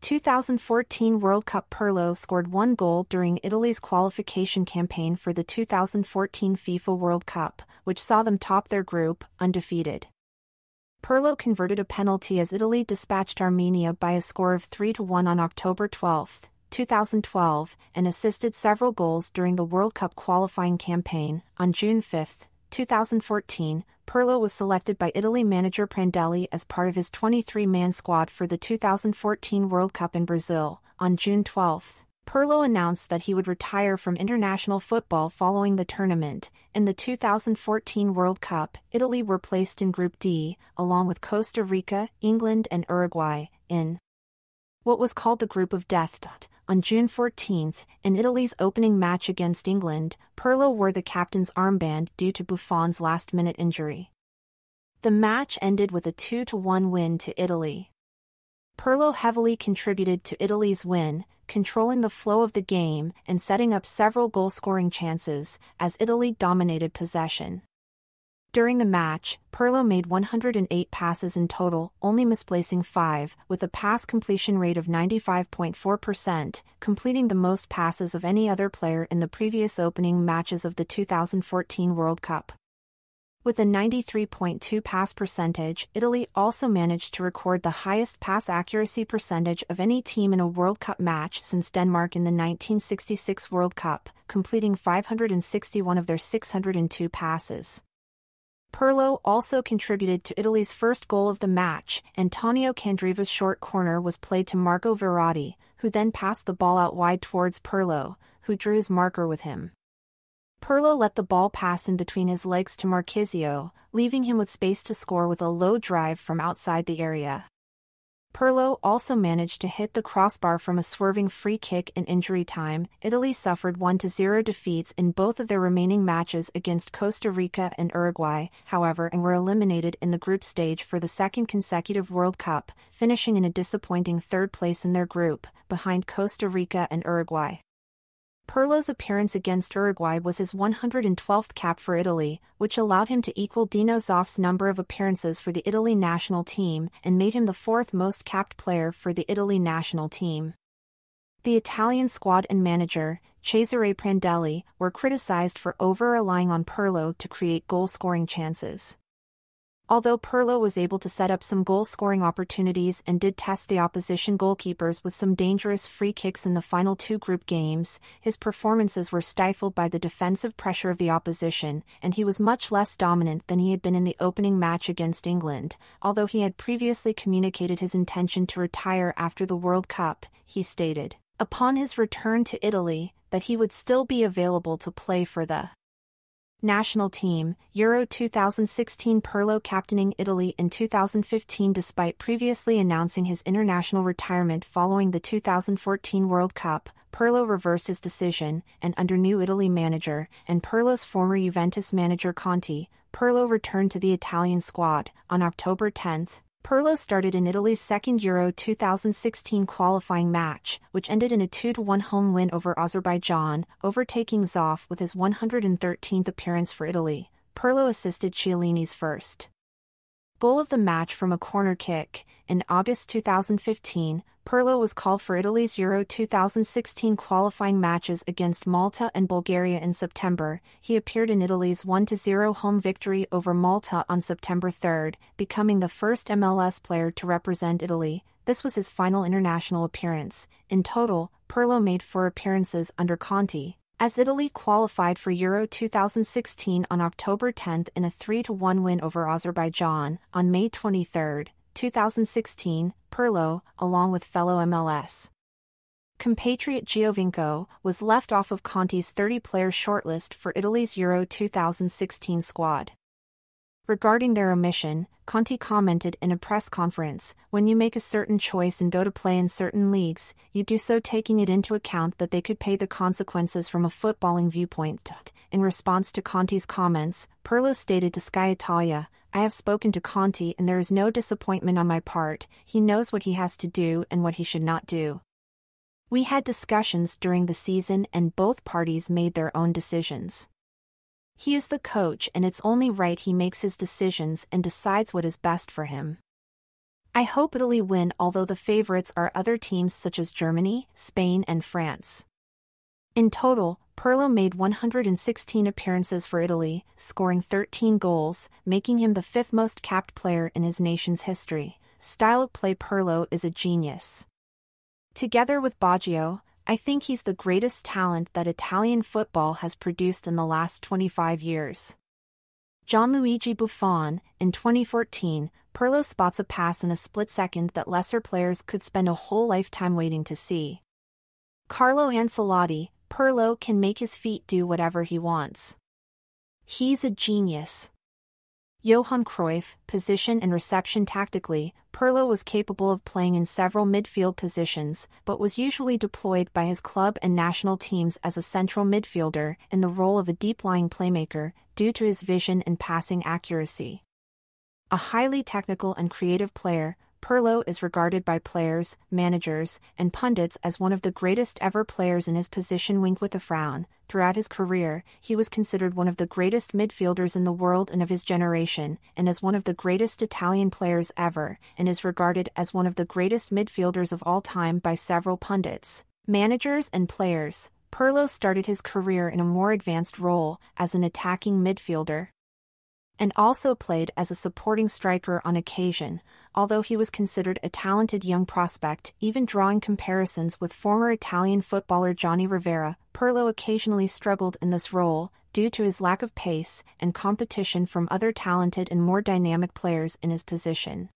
2014 World Cup Pirlo scored one goal during Italy's qualification campaign for the 2014 FIFA World Cup, which saw them top their group, undefeated. Pirlo converted a penalty as Italy dispatched Armenia by a score of 3-1 on October 12, 2012, and assisted several goals during the World Cup qualifying campaign. On June 5, 2014, Pirlo was selected by Italy manager Prandelli as part of his 23-man squad for the 2014 World Cup in Brazil. On June 12, Pirlo announced that he would retire from international football following the tournament. In the 2014 World Cup, Italy were placed in Group D, along with Costa Rica, England, and Uruguay, in what was called the Group of Death. On June 14, in Italy's opening match against England, Pirlo wore the captain's armband due to Buffon's last minute injury. The match ended with a 2 1 win to Italy. Pirlo heavily contributed to Italy's win, controlling the flow of the game and setting up several goal-scoring chances, as Italy dominated possession. During the match, Pirlo made 108 passes in total, only misplacing 5, with a pass completion rate of 95.4%, completing the most passes of any other player in the previous opening matches of the 2014 World Cup. With a 93.2 pass percentage, Italy also managed to record the highest pass accuracy percentage of any team in a World Cup match since Denmark in the 1966 World Cup, completing 561 of their 602 passes. Pirlo also contributed to Italy's first goal of the match. Antonio Candreva's short corner was played to Marco Verratti, who then passed the ball out wide towards Pirlo, who drew his marker with him. Pirlo let the ball pass in between his legs to Marchisio, leaving him with space to score with a low drive from outside the area. Pirlo also managed to hit the crossbar from a swerving free kick in injury time. Italy suffered 1-0 defeats in both of their remaining matches against Costa Rica and Uruguay, however, and were eliminated in the group stage for the second consecutive World Cup, finishing in a disappointing third place in their group, behind Costa Rica and Uruguay. Pirlo's appearance against Uruguay was his 112th cap for Italy, which allowed him to equal Dino Zoff's number of appearances for the Italy national team and made him the fourth most capped player for the Italy national team. The Italian squad and manager, Cesare Prandelli, were criticized for over-relying on Pirlo to create goal-scoring chances. Although Pirlo was able to set up some goal-scoring opportunities and did test the opposition goalkeepers with some dangerous free kicks in the final two group games, his performances were stifled by the defensive pressure of the opposition, and he was much less dominant than he had been in the opening match against England. Although he had previously communicated his intention to retire after the World Cup, he stated, upon his return to Italy, that he would still be available to play for the national team, Euro 2016 Pirlo captaining Italy in 2015 despite previously announcing his international retirement following the 2014 World Cup, Pirlo reversed his decision, and under new Italy manager, and Pirlo's former Juventus manager Conte, Pirlo returned to the Italian squad. On October 10, Pirlo started in Italy's second Euro 2016 qualifying match, which ended in a 2-1 home win over Azerbaijan, overtaking Zoff with his 113th appearance for Italy. Pirlo assisted Chiellini's first goal of the match from a corner kick. In August 2015, Pirlo was called for Italy's Euro 2016 qualifying matches against Malta and Bulgaria in September. He appeared in Italy's 1-0 home victory over Malta on September 3, becoming the first MLS player to represent Italy. This was his final international appearance. In total, Pirlo made four appearances under Conte, as Italy qualified for Euro 2016 on October 10 in a 3-1 win over Azerbaijan, on May 23, 2016, Pirlo, along with fellow MLS compatriot Giovinco, was left off of Conte's 30-player shortlist for Italy's Euro 2016 squad. Regarding their omission, Conte commented in a press conference When you make a certain choice and go to play in certain leagues, you do so taking it into account that they could pay the consequences from a footballing viewpoint. In response to Conte's comments, Pirlo stated to Sky Italia, I have spoken to Conte and there is no disappointment on my part, he knows what he has to do and what he should not do. We had discussions during the season and both parties made their own decisions. He is the coach and it's only right he makes his decisions and decides what is best for him. I hope Italy win although the favorites are other teams such as Germany, Spain and France. In total, Pirlo made 116 appearances for Italy, scoring 13 goals, making him the fifth most capped player in his nation's history. Style of play Pirlo is a genius. Together with Baggio, I think he's the greatest talent that Italian football has produced in the last 25 years. Gianluigi Buffon, in 2014, Pirlo spots a pass in a split second that lesser players could spend a whole lifetime waiting to see. Carlo Ancelotti, Pirlo can make his feet do whatever he wants. He's a genius. Johan Cruyff, position and reception tactically, Pirlo was capable of playing in several midfield positions, but was usually deployed by his club and national teams as a central midfielder in the role of a deep-lying playmaker, due to his vision and passing accuracy. A highly technical and creative player, Pirlo is regarded by players, managers, and pundits as one of the greatest ever players in his position wink with a frown. Throughout his career, he was considered one of the greatest midfielders in the world and of his generation, and as one of the greatest Italian players ever, and is regarded as one of the greatest midfielders of all time by several pundits, managers and players. Pirlo started his career in a more advanced role, as an attacking midfielder. And also played as a supporting striker on occasion, although he was considered a talented young prospect, even drawing comparisons with former Italian footballer Gianni Rivera, Pirlo occasionally struggled in this role, due to his lack of pace and competition from other talented and more dynamic players in his position.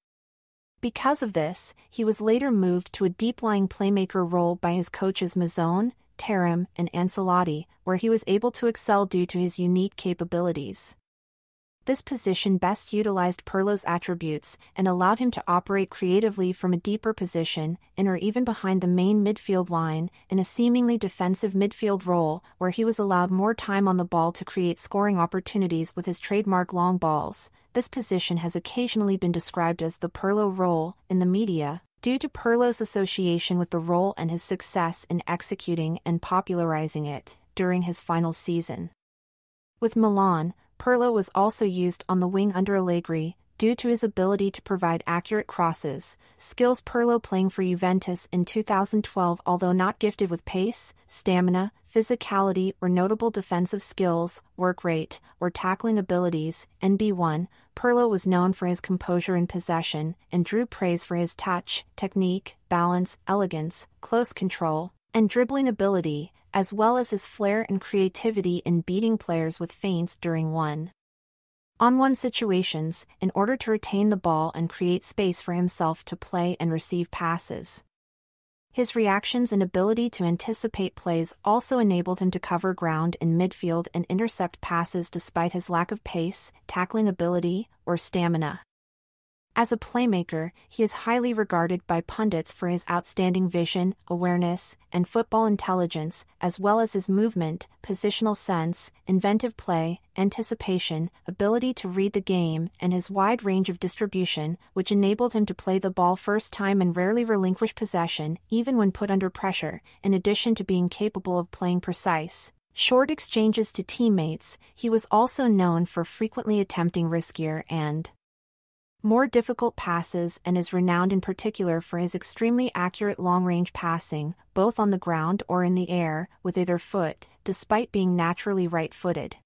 Because of this, he was later moved to a deep-lying playmaker role by his coaches Mazzone, Terim, and Ancelotti, where he was able to excel due to his unique capabilities. This position best utilized Pirlo's attributes and allowed him to operate creatively from a deeper position, in or even behind the main midfield line, in a seemingly defensive midfield role where he was allowed more time on the ball to create scoring opportunities with his trademark long balls. This position has occasionally been described as the Pirlo role in the media, due to Pirlo's association with the role and his success in executing and popularizing it during his final season. With Milan, Pirlo was also used on the wing under Allegri, due to his ability to provide accurate crosses, skills Pirlo playing for Juventus in 2012 although not gifted with pace, stamina, physicality or notable defensive skills, work rate, or tackling abilities, NB1, Pirlo was known for his composure in possession and drew praise for his touch, technique, balance, elegance, close control, and dribbling ability, as well as his flair and creativity in beating players with feints during one on one situations in order to retain the ball and create space for himself to play and receive passes. His reactions and ability to anticipate plays also enabled him to cover ground in midfield and intercept passes despite his lack of pace, tackling ability, or stamina. As a playmaker, he is highly regarded by pundits for his outstanding vision, awareness, and football intelligence, as well as his movement, positional sense, inventive play, anticipation, ability to read the game, and his wide range of distribution, which enabled him to play the ball first time and rarely relinquish possession, even when put under pressure, in addition to being capable of playing precise, short exchanges to teammates, he was also known for frequently attempting riskier and more difficult passes and is renowned in particular for his extremely accurate long-range passing, both on the ground or in the air, with either foot, despite being naturally right-footed.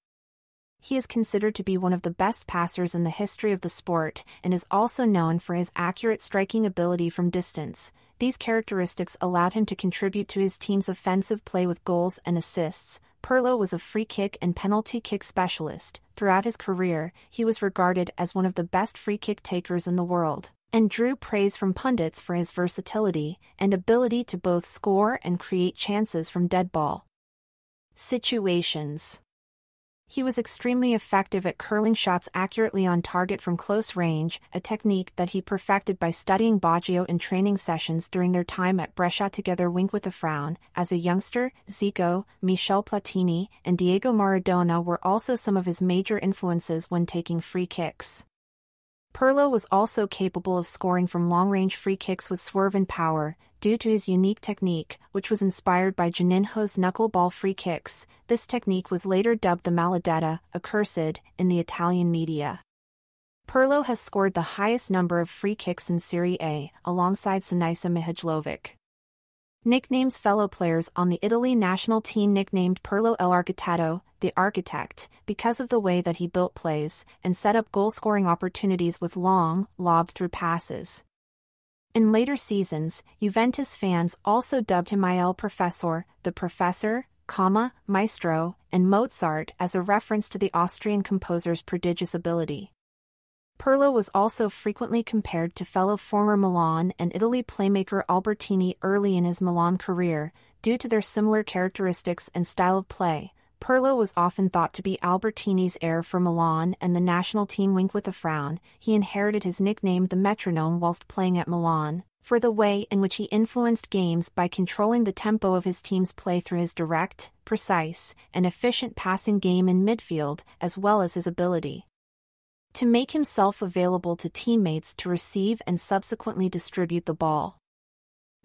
He is considered to be one of the best passers in the history of the sport and is also known for his accurate striking ability from distance. These characteristics allowed him to contribute to his team's offensive play with goals and assists, Pirlo was a free kick and penalty kick specialist. Throughout his career, he was regarded as one of the best free kick takers in the world, and drew praise from pundits for his versatility and ability to both score and create chances from dead ball. Situations he was extremely effective at curling shots accurately on target from close range, a technique that he perfected by studying Baggio in training sessions during their time at Brescia together wink with a frown. As a youngster, Zico, Michel Platini, and Diego Maradona were also some of his major influences when taking free kicks. Pirlo was also capable of scoring from long-range free kicks with swerve and power, due to his unique technique, which was inspired by Juninho's knuckleball free kicks. This technique was later dubbed the maledetta, accursed, in the Italian media. Pirlo has scored the highest number of free kicks in Serie A, alongside Sinisa Mihajlovic. Nicknames fellow players on the Italy national team nicknamed Pirlo El Architetto, the architect, because of the way that he built plays and set up goal-scoring opportunities with long, lobbed-through passes. In later seasons, Juventus fans also dubbed him Il Professor, the Professor, comma, Maestro, and Mozart as a reference to the Austrian composer's prodigious ability. Pirlo was also frequently compared to fellow former Milan and Italy playmaker Albertini early in his Milan career, due to their similar characteristics and style of play. Pirlo was often thought to be Albertini's heir for Milan and the national team wink with a frown. He inherited his nickname the metronome whilst playing at Milan, for the way in which he influenced games by controlling the tempo of his team's play through his direct, precise, and efficient passing game in midfield, as well as his ability to make himself available to teammates to receive and subsequently distribute the ball.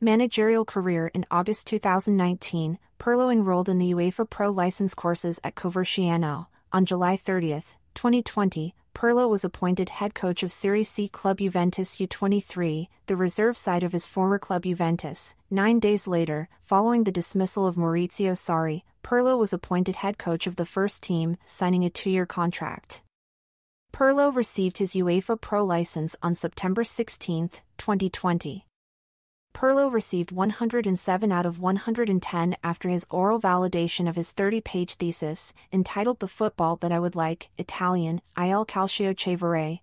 Managerial career In August 2019, Pirlo enrolled in the UEFA Pro license courses at Coverciano. On July 30, 2020, Pirlo was appointed head coach of Serie C club Juventus U23, the reserve side of his former club Juventus. Nine days later, following the dismissal of Maurizio Sarri, Pirlo was appointed head coach of the first team, signing a two-year contract. Pirlo received his UEFA Pro license on September 16, 2020. Pirlo received 107 out of 110 after his oral validation of his 30-page thesis, entitled The Football That I Would Like, Italian, Il Calcio che vorrei.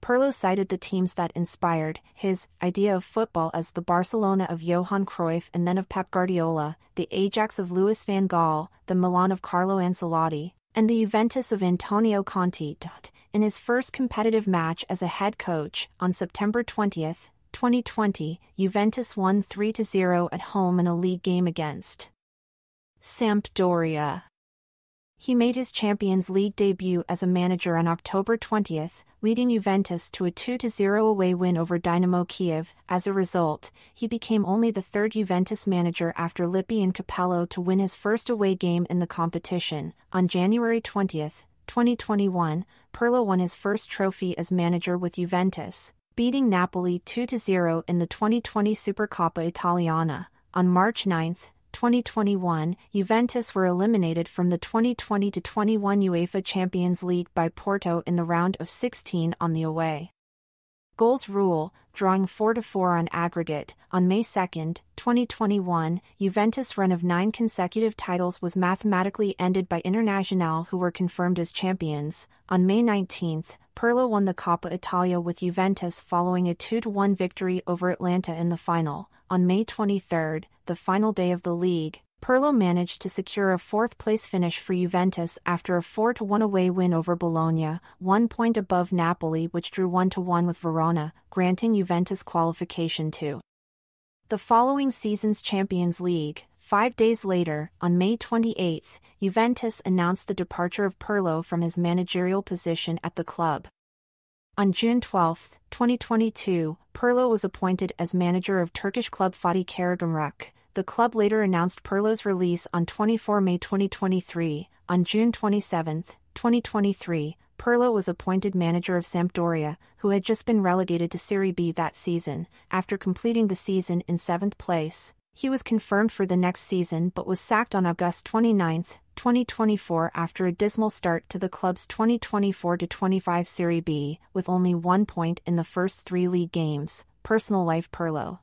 Pirlo cited the teams that inspired his idea of football as the Barcelona of Johan Cruyff and then of Pep Guardiola, the Ajax of Louis van Gaal, the Milan of Carlo Ancelotti, and the Juventus of Antonio Conte. In his first competitive match as a head coach, on September 20, 2020, Juventus won 3-0 at home in a league game against Sampdoria. He made his Champions League debut as a manager on October 20, leading Juventus to a 2-0 away win over Dynamo Kiev. As a result, he became only the third Juventus manager after Lippi and Capello to win his first away game in the competition. On January 20, 2021, Pirlo won his first trophy as manager with Juventus, beating Napoli 2-0 in the 2020 Supercoppa Italiana. On March 9, 2021, Juventus were eliminated from the 2020-21 UEFA Champions League by Porto in the round of 16 on the away. Goals rule, drawing 4-4 on aggregate, on May 2, 2021, Juventus' run of nine consecutive titles was mathematically ended by Internazionale who were confirmed as champions. On May 19, Pirlo won the Coppa Italia with Juventus following a 2-1 victory over Atalanta in the final. On May 23, the final day of the league, Pirlo managed to secure a fourth-place finish for Juventus after a 4-1 away win over Bologna, one point above Napoli which drew 1-1 with Verona, granting Juventus qualification to the following season's Champions League. Five days later, on May 28, Juventus announced the departure of Pirlo from his managerial position at the club. On June 12, 2022, Pirlo was appointed as manager of Turkish club Fatih Karagümrük. The club later announced Pirlo's release on 24 May 2023. On June 27, 2023, Pirlo was appointed manager of Sampdoria, who had just been relegated to Serie B that season, after completing the season in seventh place. He was confirmed for the next season but was sacked on August 29, 2024 after a dismal start to the club's 2024-25 Serie B, with only one point in the first three league games. Personal life Pirlo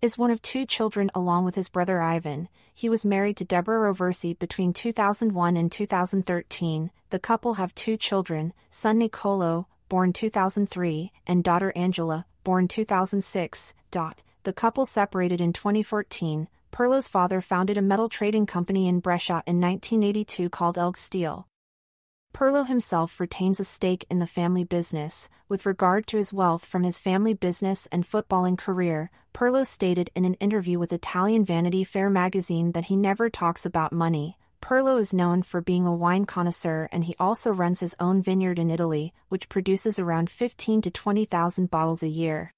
is one of two children along with his brother Ivan. He was married to Deborah Roversi between 2001 and 2013. The couple have two children, son Nicolo, born 2003, and daughter Angela, born 2006. Dot. The couple separated in 2014. Pirlo's father founded a metal trading company in Brescia in 1982 called Elg Steel. Pirlo himself retains a stake in the family business. With regard to his wealth from his family business and footballing career, Pirlo stated in an interview with Italian Vanity Fair magazine that he never talks about money. Pirlo is known for being a wine connoisseur and he also runs his own vineyard in Italy, which produces around 15 to 20,000 bottles a year.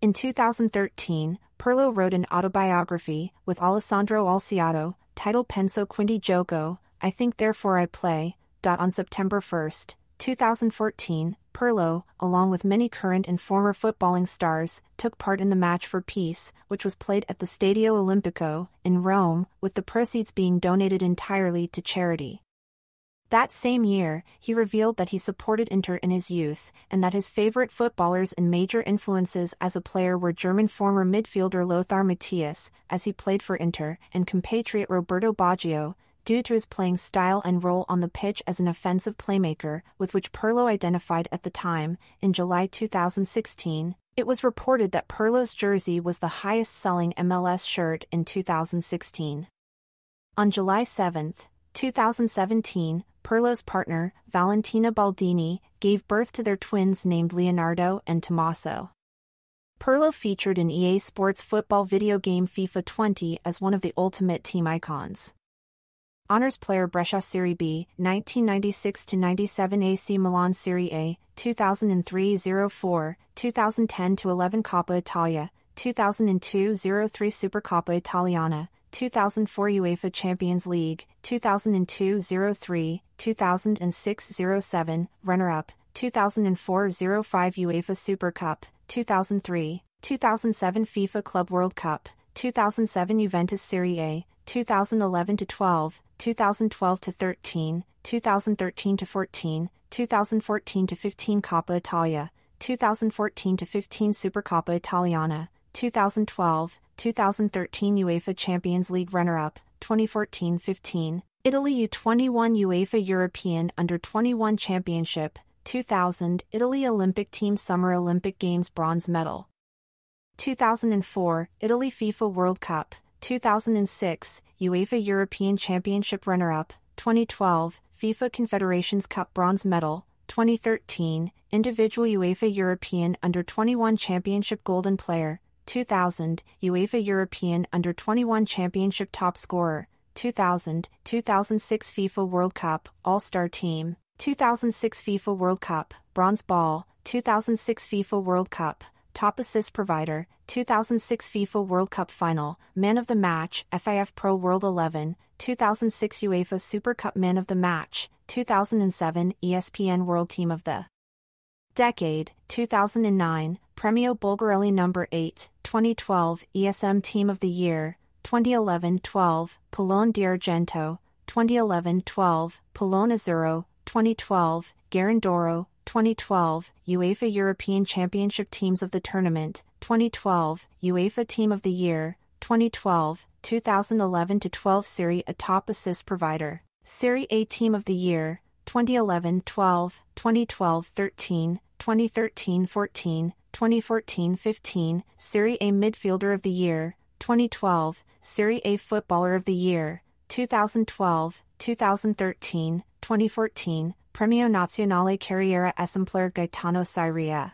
In 2013, Pirlo wrote an autobiography, with Alessandro Alciato, titled Penso Quindi Gioco, I Think Therefore I Play. On September 1, 2014, Pirlo, along with many current and former footballing stars, took part in the Match for Peace, which was played at the Stadio Olimpico, in Rome, with the proceeds being donated entirely to charity. That same year, he revealed that he supported Inter in his youth, and that his favorite footballers and major influences as a player were German former midfielder Lothar Matthäus, as he played for Inter, and compatriot Roberto Baggio, due to his playing style and role on the pitch as an offensive playmaker, with which Pirlo identified at the time. In July 2016, it was reported that Pirlo's jersey was the highest selling MLS shirt in 2016. On July 7, 2017, Pirlo's partner, Valentina Baldini, gave birth to their twins named Leonardo and Tommaso. Pirlo featured in EA Sports football video game FIFA 20 as one of the Ultimate Team icons. Honors player Brescia Serie B, 1996-97 AC Milan Serie A, 2003-04, 2010-11 Coppa Italia, 2002-03 Supercoppa Italiana, 2004 UEFA Champions League, 2002-03, 2006-07, runner-up, 2004-05 UEFA Super Cup, 2003, 2007 FIFA Club World Cup, 2007 Juventus Serie A, 2011-12, 2012-13, 2013 to 14, 2014 to 15 Coppa Italia, 2014 to 15 Supercoppa Italiana, 2012, 2013 UEFA Champions League runner-up, 2014-15, Italy U21 UEFA European Under-21 Championship, 2000 Italy Olympic Team Summer Olympic Games bronze medal. 2004 Italy FIFA World Cup, 2006 UEFA European Championship runner-up, 2012 FIFA Confederations Cup bronze medal, 2013 Individual UEFA European Under-21 Championship golden player, 2000 UEFA European Under-21 Championship top scorer, 2000 2006 FIFA World Cup All-Star Team, 2006 FIFA World Cup, Bronze Ball, 2006 FIFA World Cup, Top Assist Provider, 2006 FIFA World Cup Final, Man of the Match, FIF Pro World 11, 2006 UEFA Super Cup Man of the Match, 2007 ESPN World Team of the Decade, 2009, Premio Bulgarelli Number 8, 2012 ESM Team of the Year, 2011-12, Pallone D'Argento, 2011-12, Pallone Azzurro, 2012, Guerin d'Oro, 2012, UEFA European Championship Teams of the Tournament, 2012, UEFA Team of the Year, 2012, 2011 to 12 Serie A Top Assist Provider, Serie A Team of the Year, 2011-12, 2012-13, 2013-14, 2014-15, Serie A Midfielder of the Year, 2012, Serie A Footballer of the Year, 2012, 2013, 2014, Premio Nazionale Carriera Esemplare Gaetano Scirea.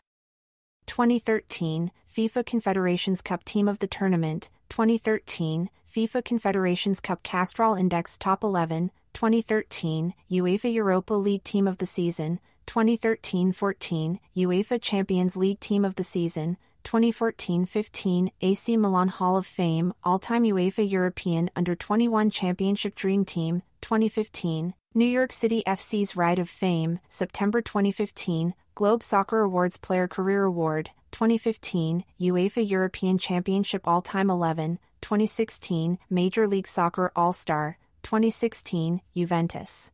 2013, FIFA Confederations Cup Team of the Tournament, 2013, FIFA Confederations Cup Castrol Index Top 11, 2013, UEFA Europa League Team of the Season, 2013-14, UEFA Champions League Team of the Season, 2014-15 AC Milan Hall of Fame All-Time UEFA European Under-21 Championship Dream Team, 2015, New York City FC's Ride of Fame, September 2015, Globe Soccer Awards Player Career Award, 2015, UEFA European Championship All-Time 11, 2016, Major League Soccer All-Star, 2016, Juventus.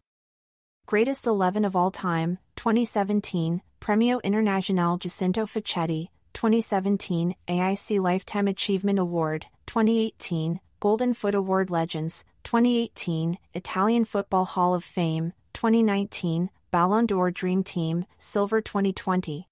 Greatest 11 of All Time, 2017, Premio Internazionale Giacinto Facchetti, 2017 AIC Lifetime Achievement Award, 2018 Golden Foot Award Legends, 2018 Italian Football Hall of Fame, 2019 Ballon d'Or Dream Team, Silver 2020.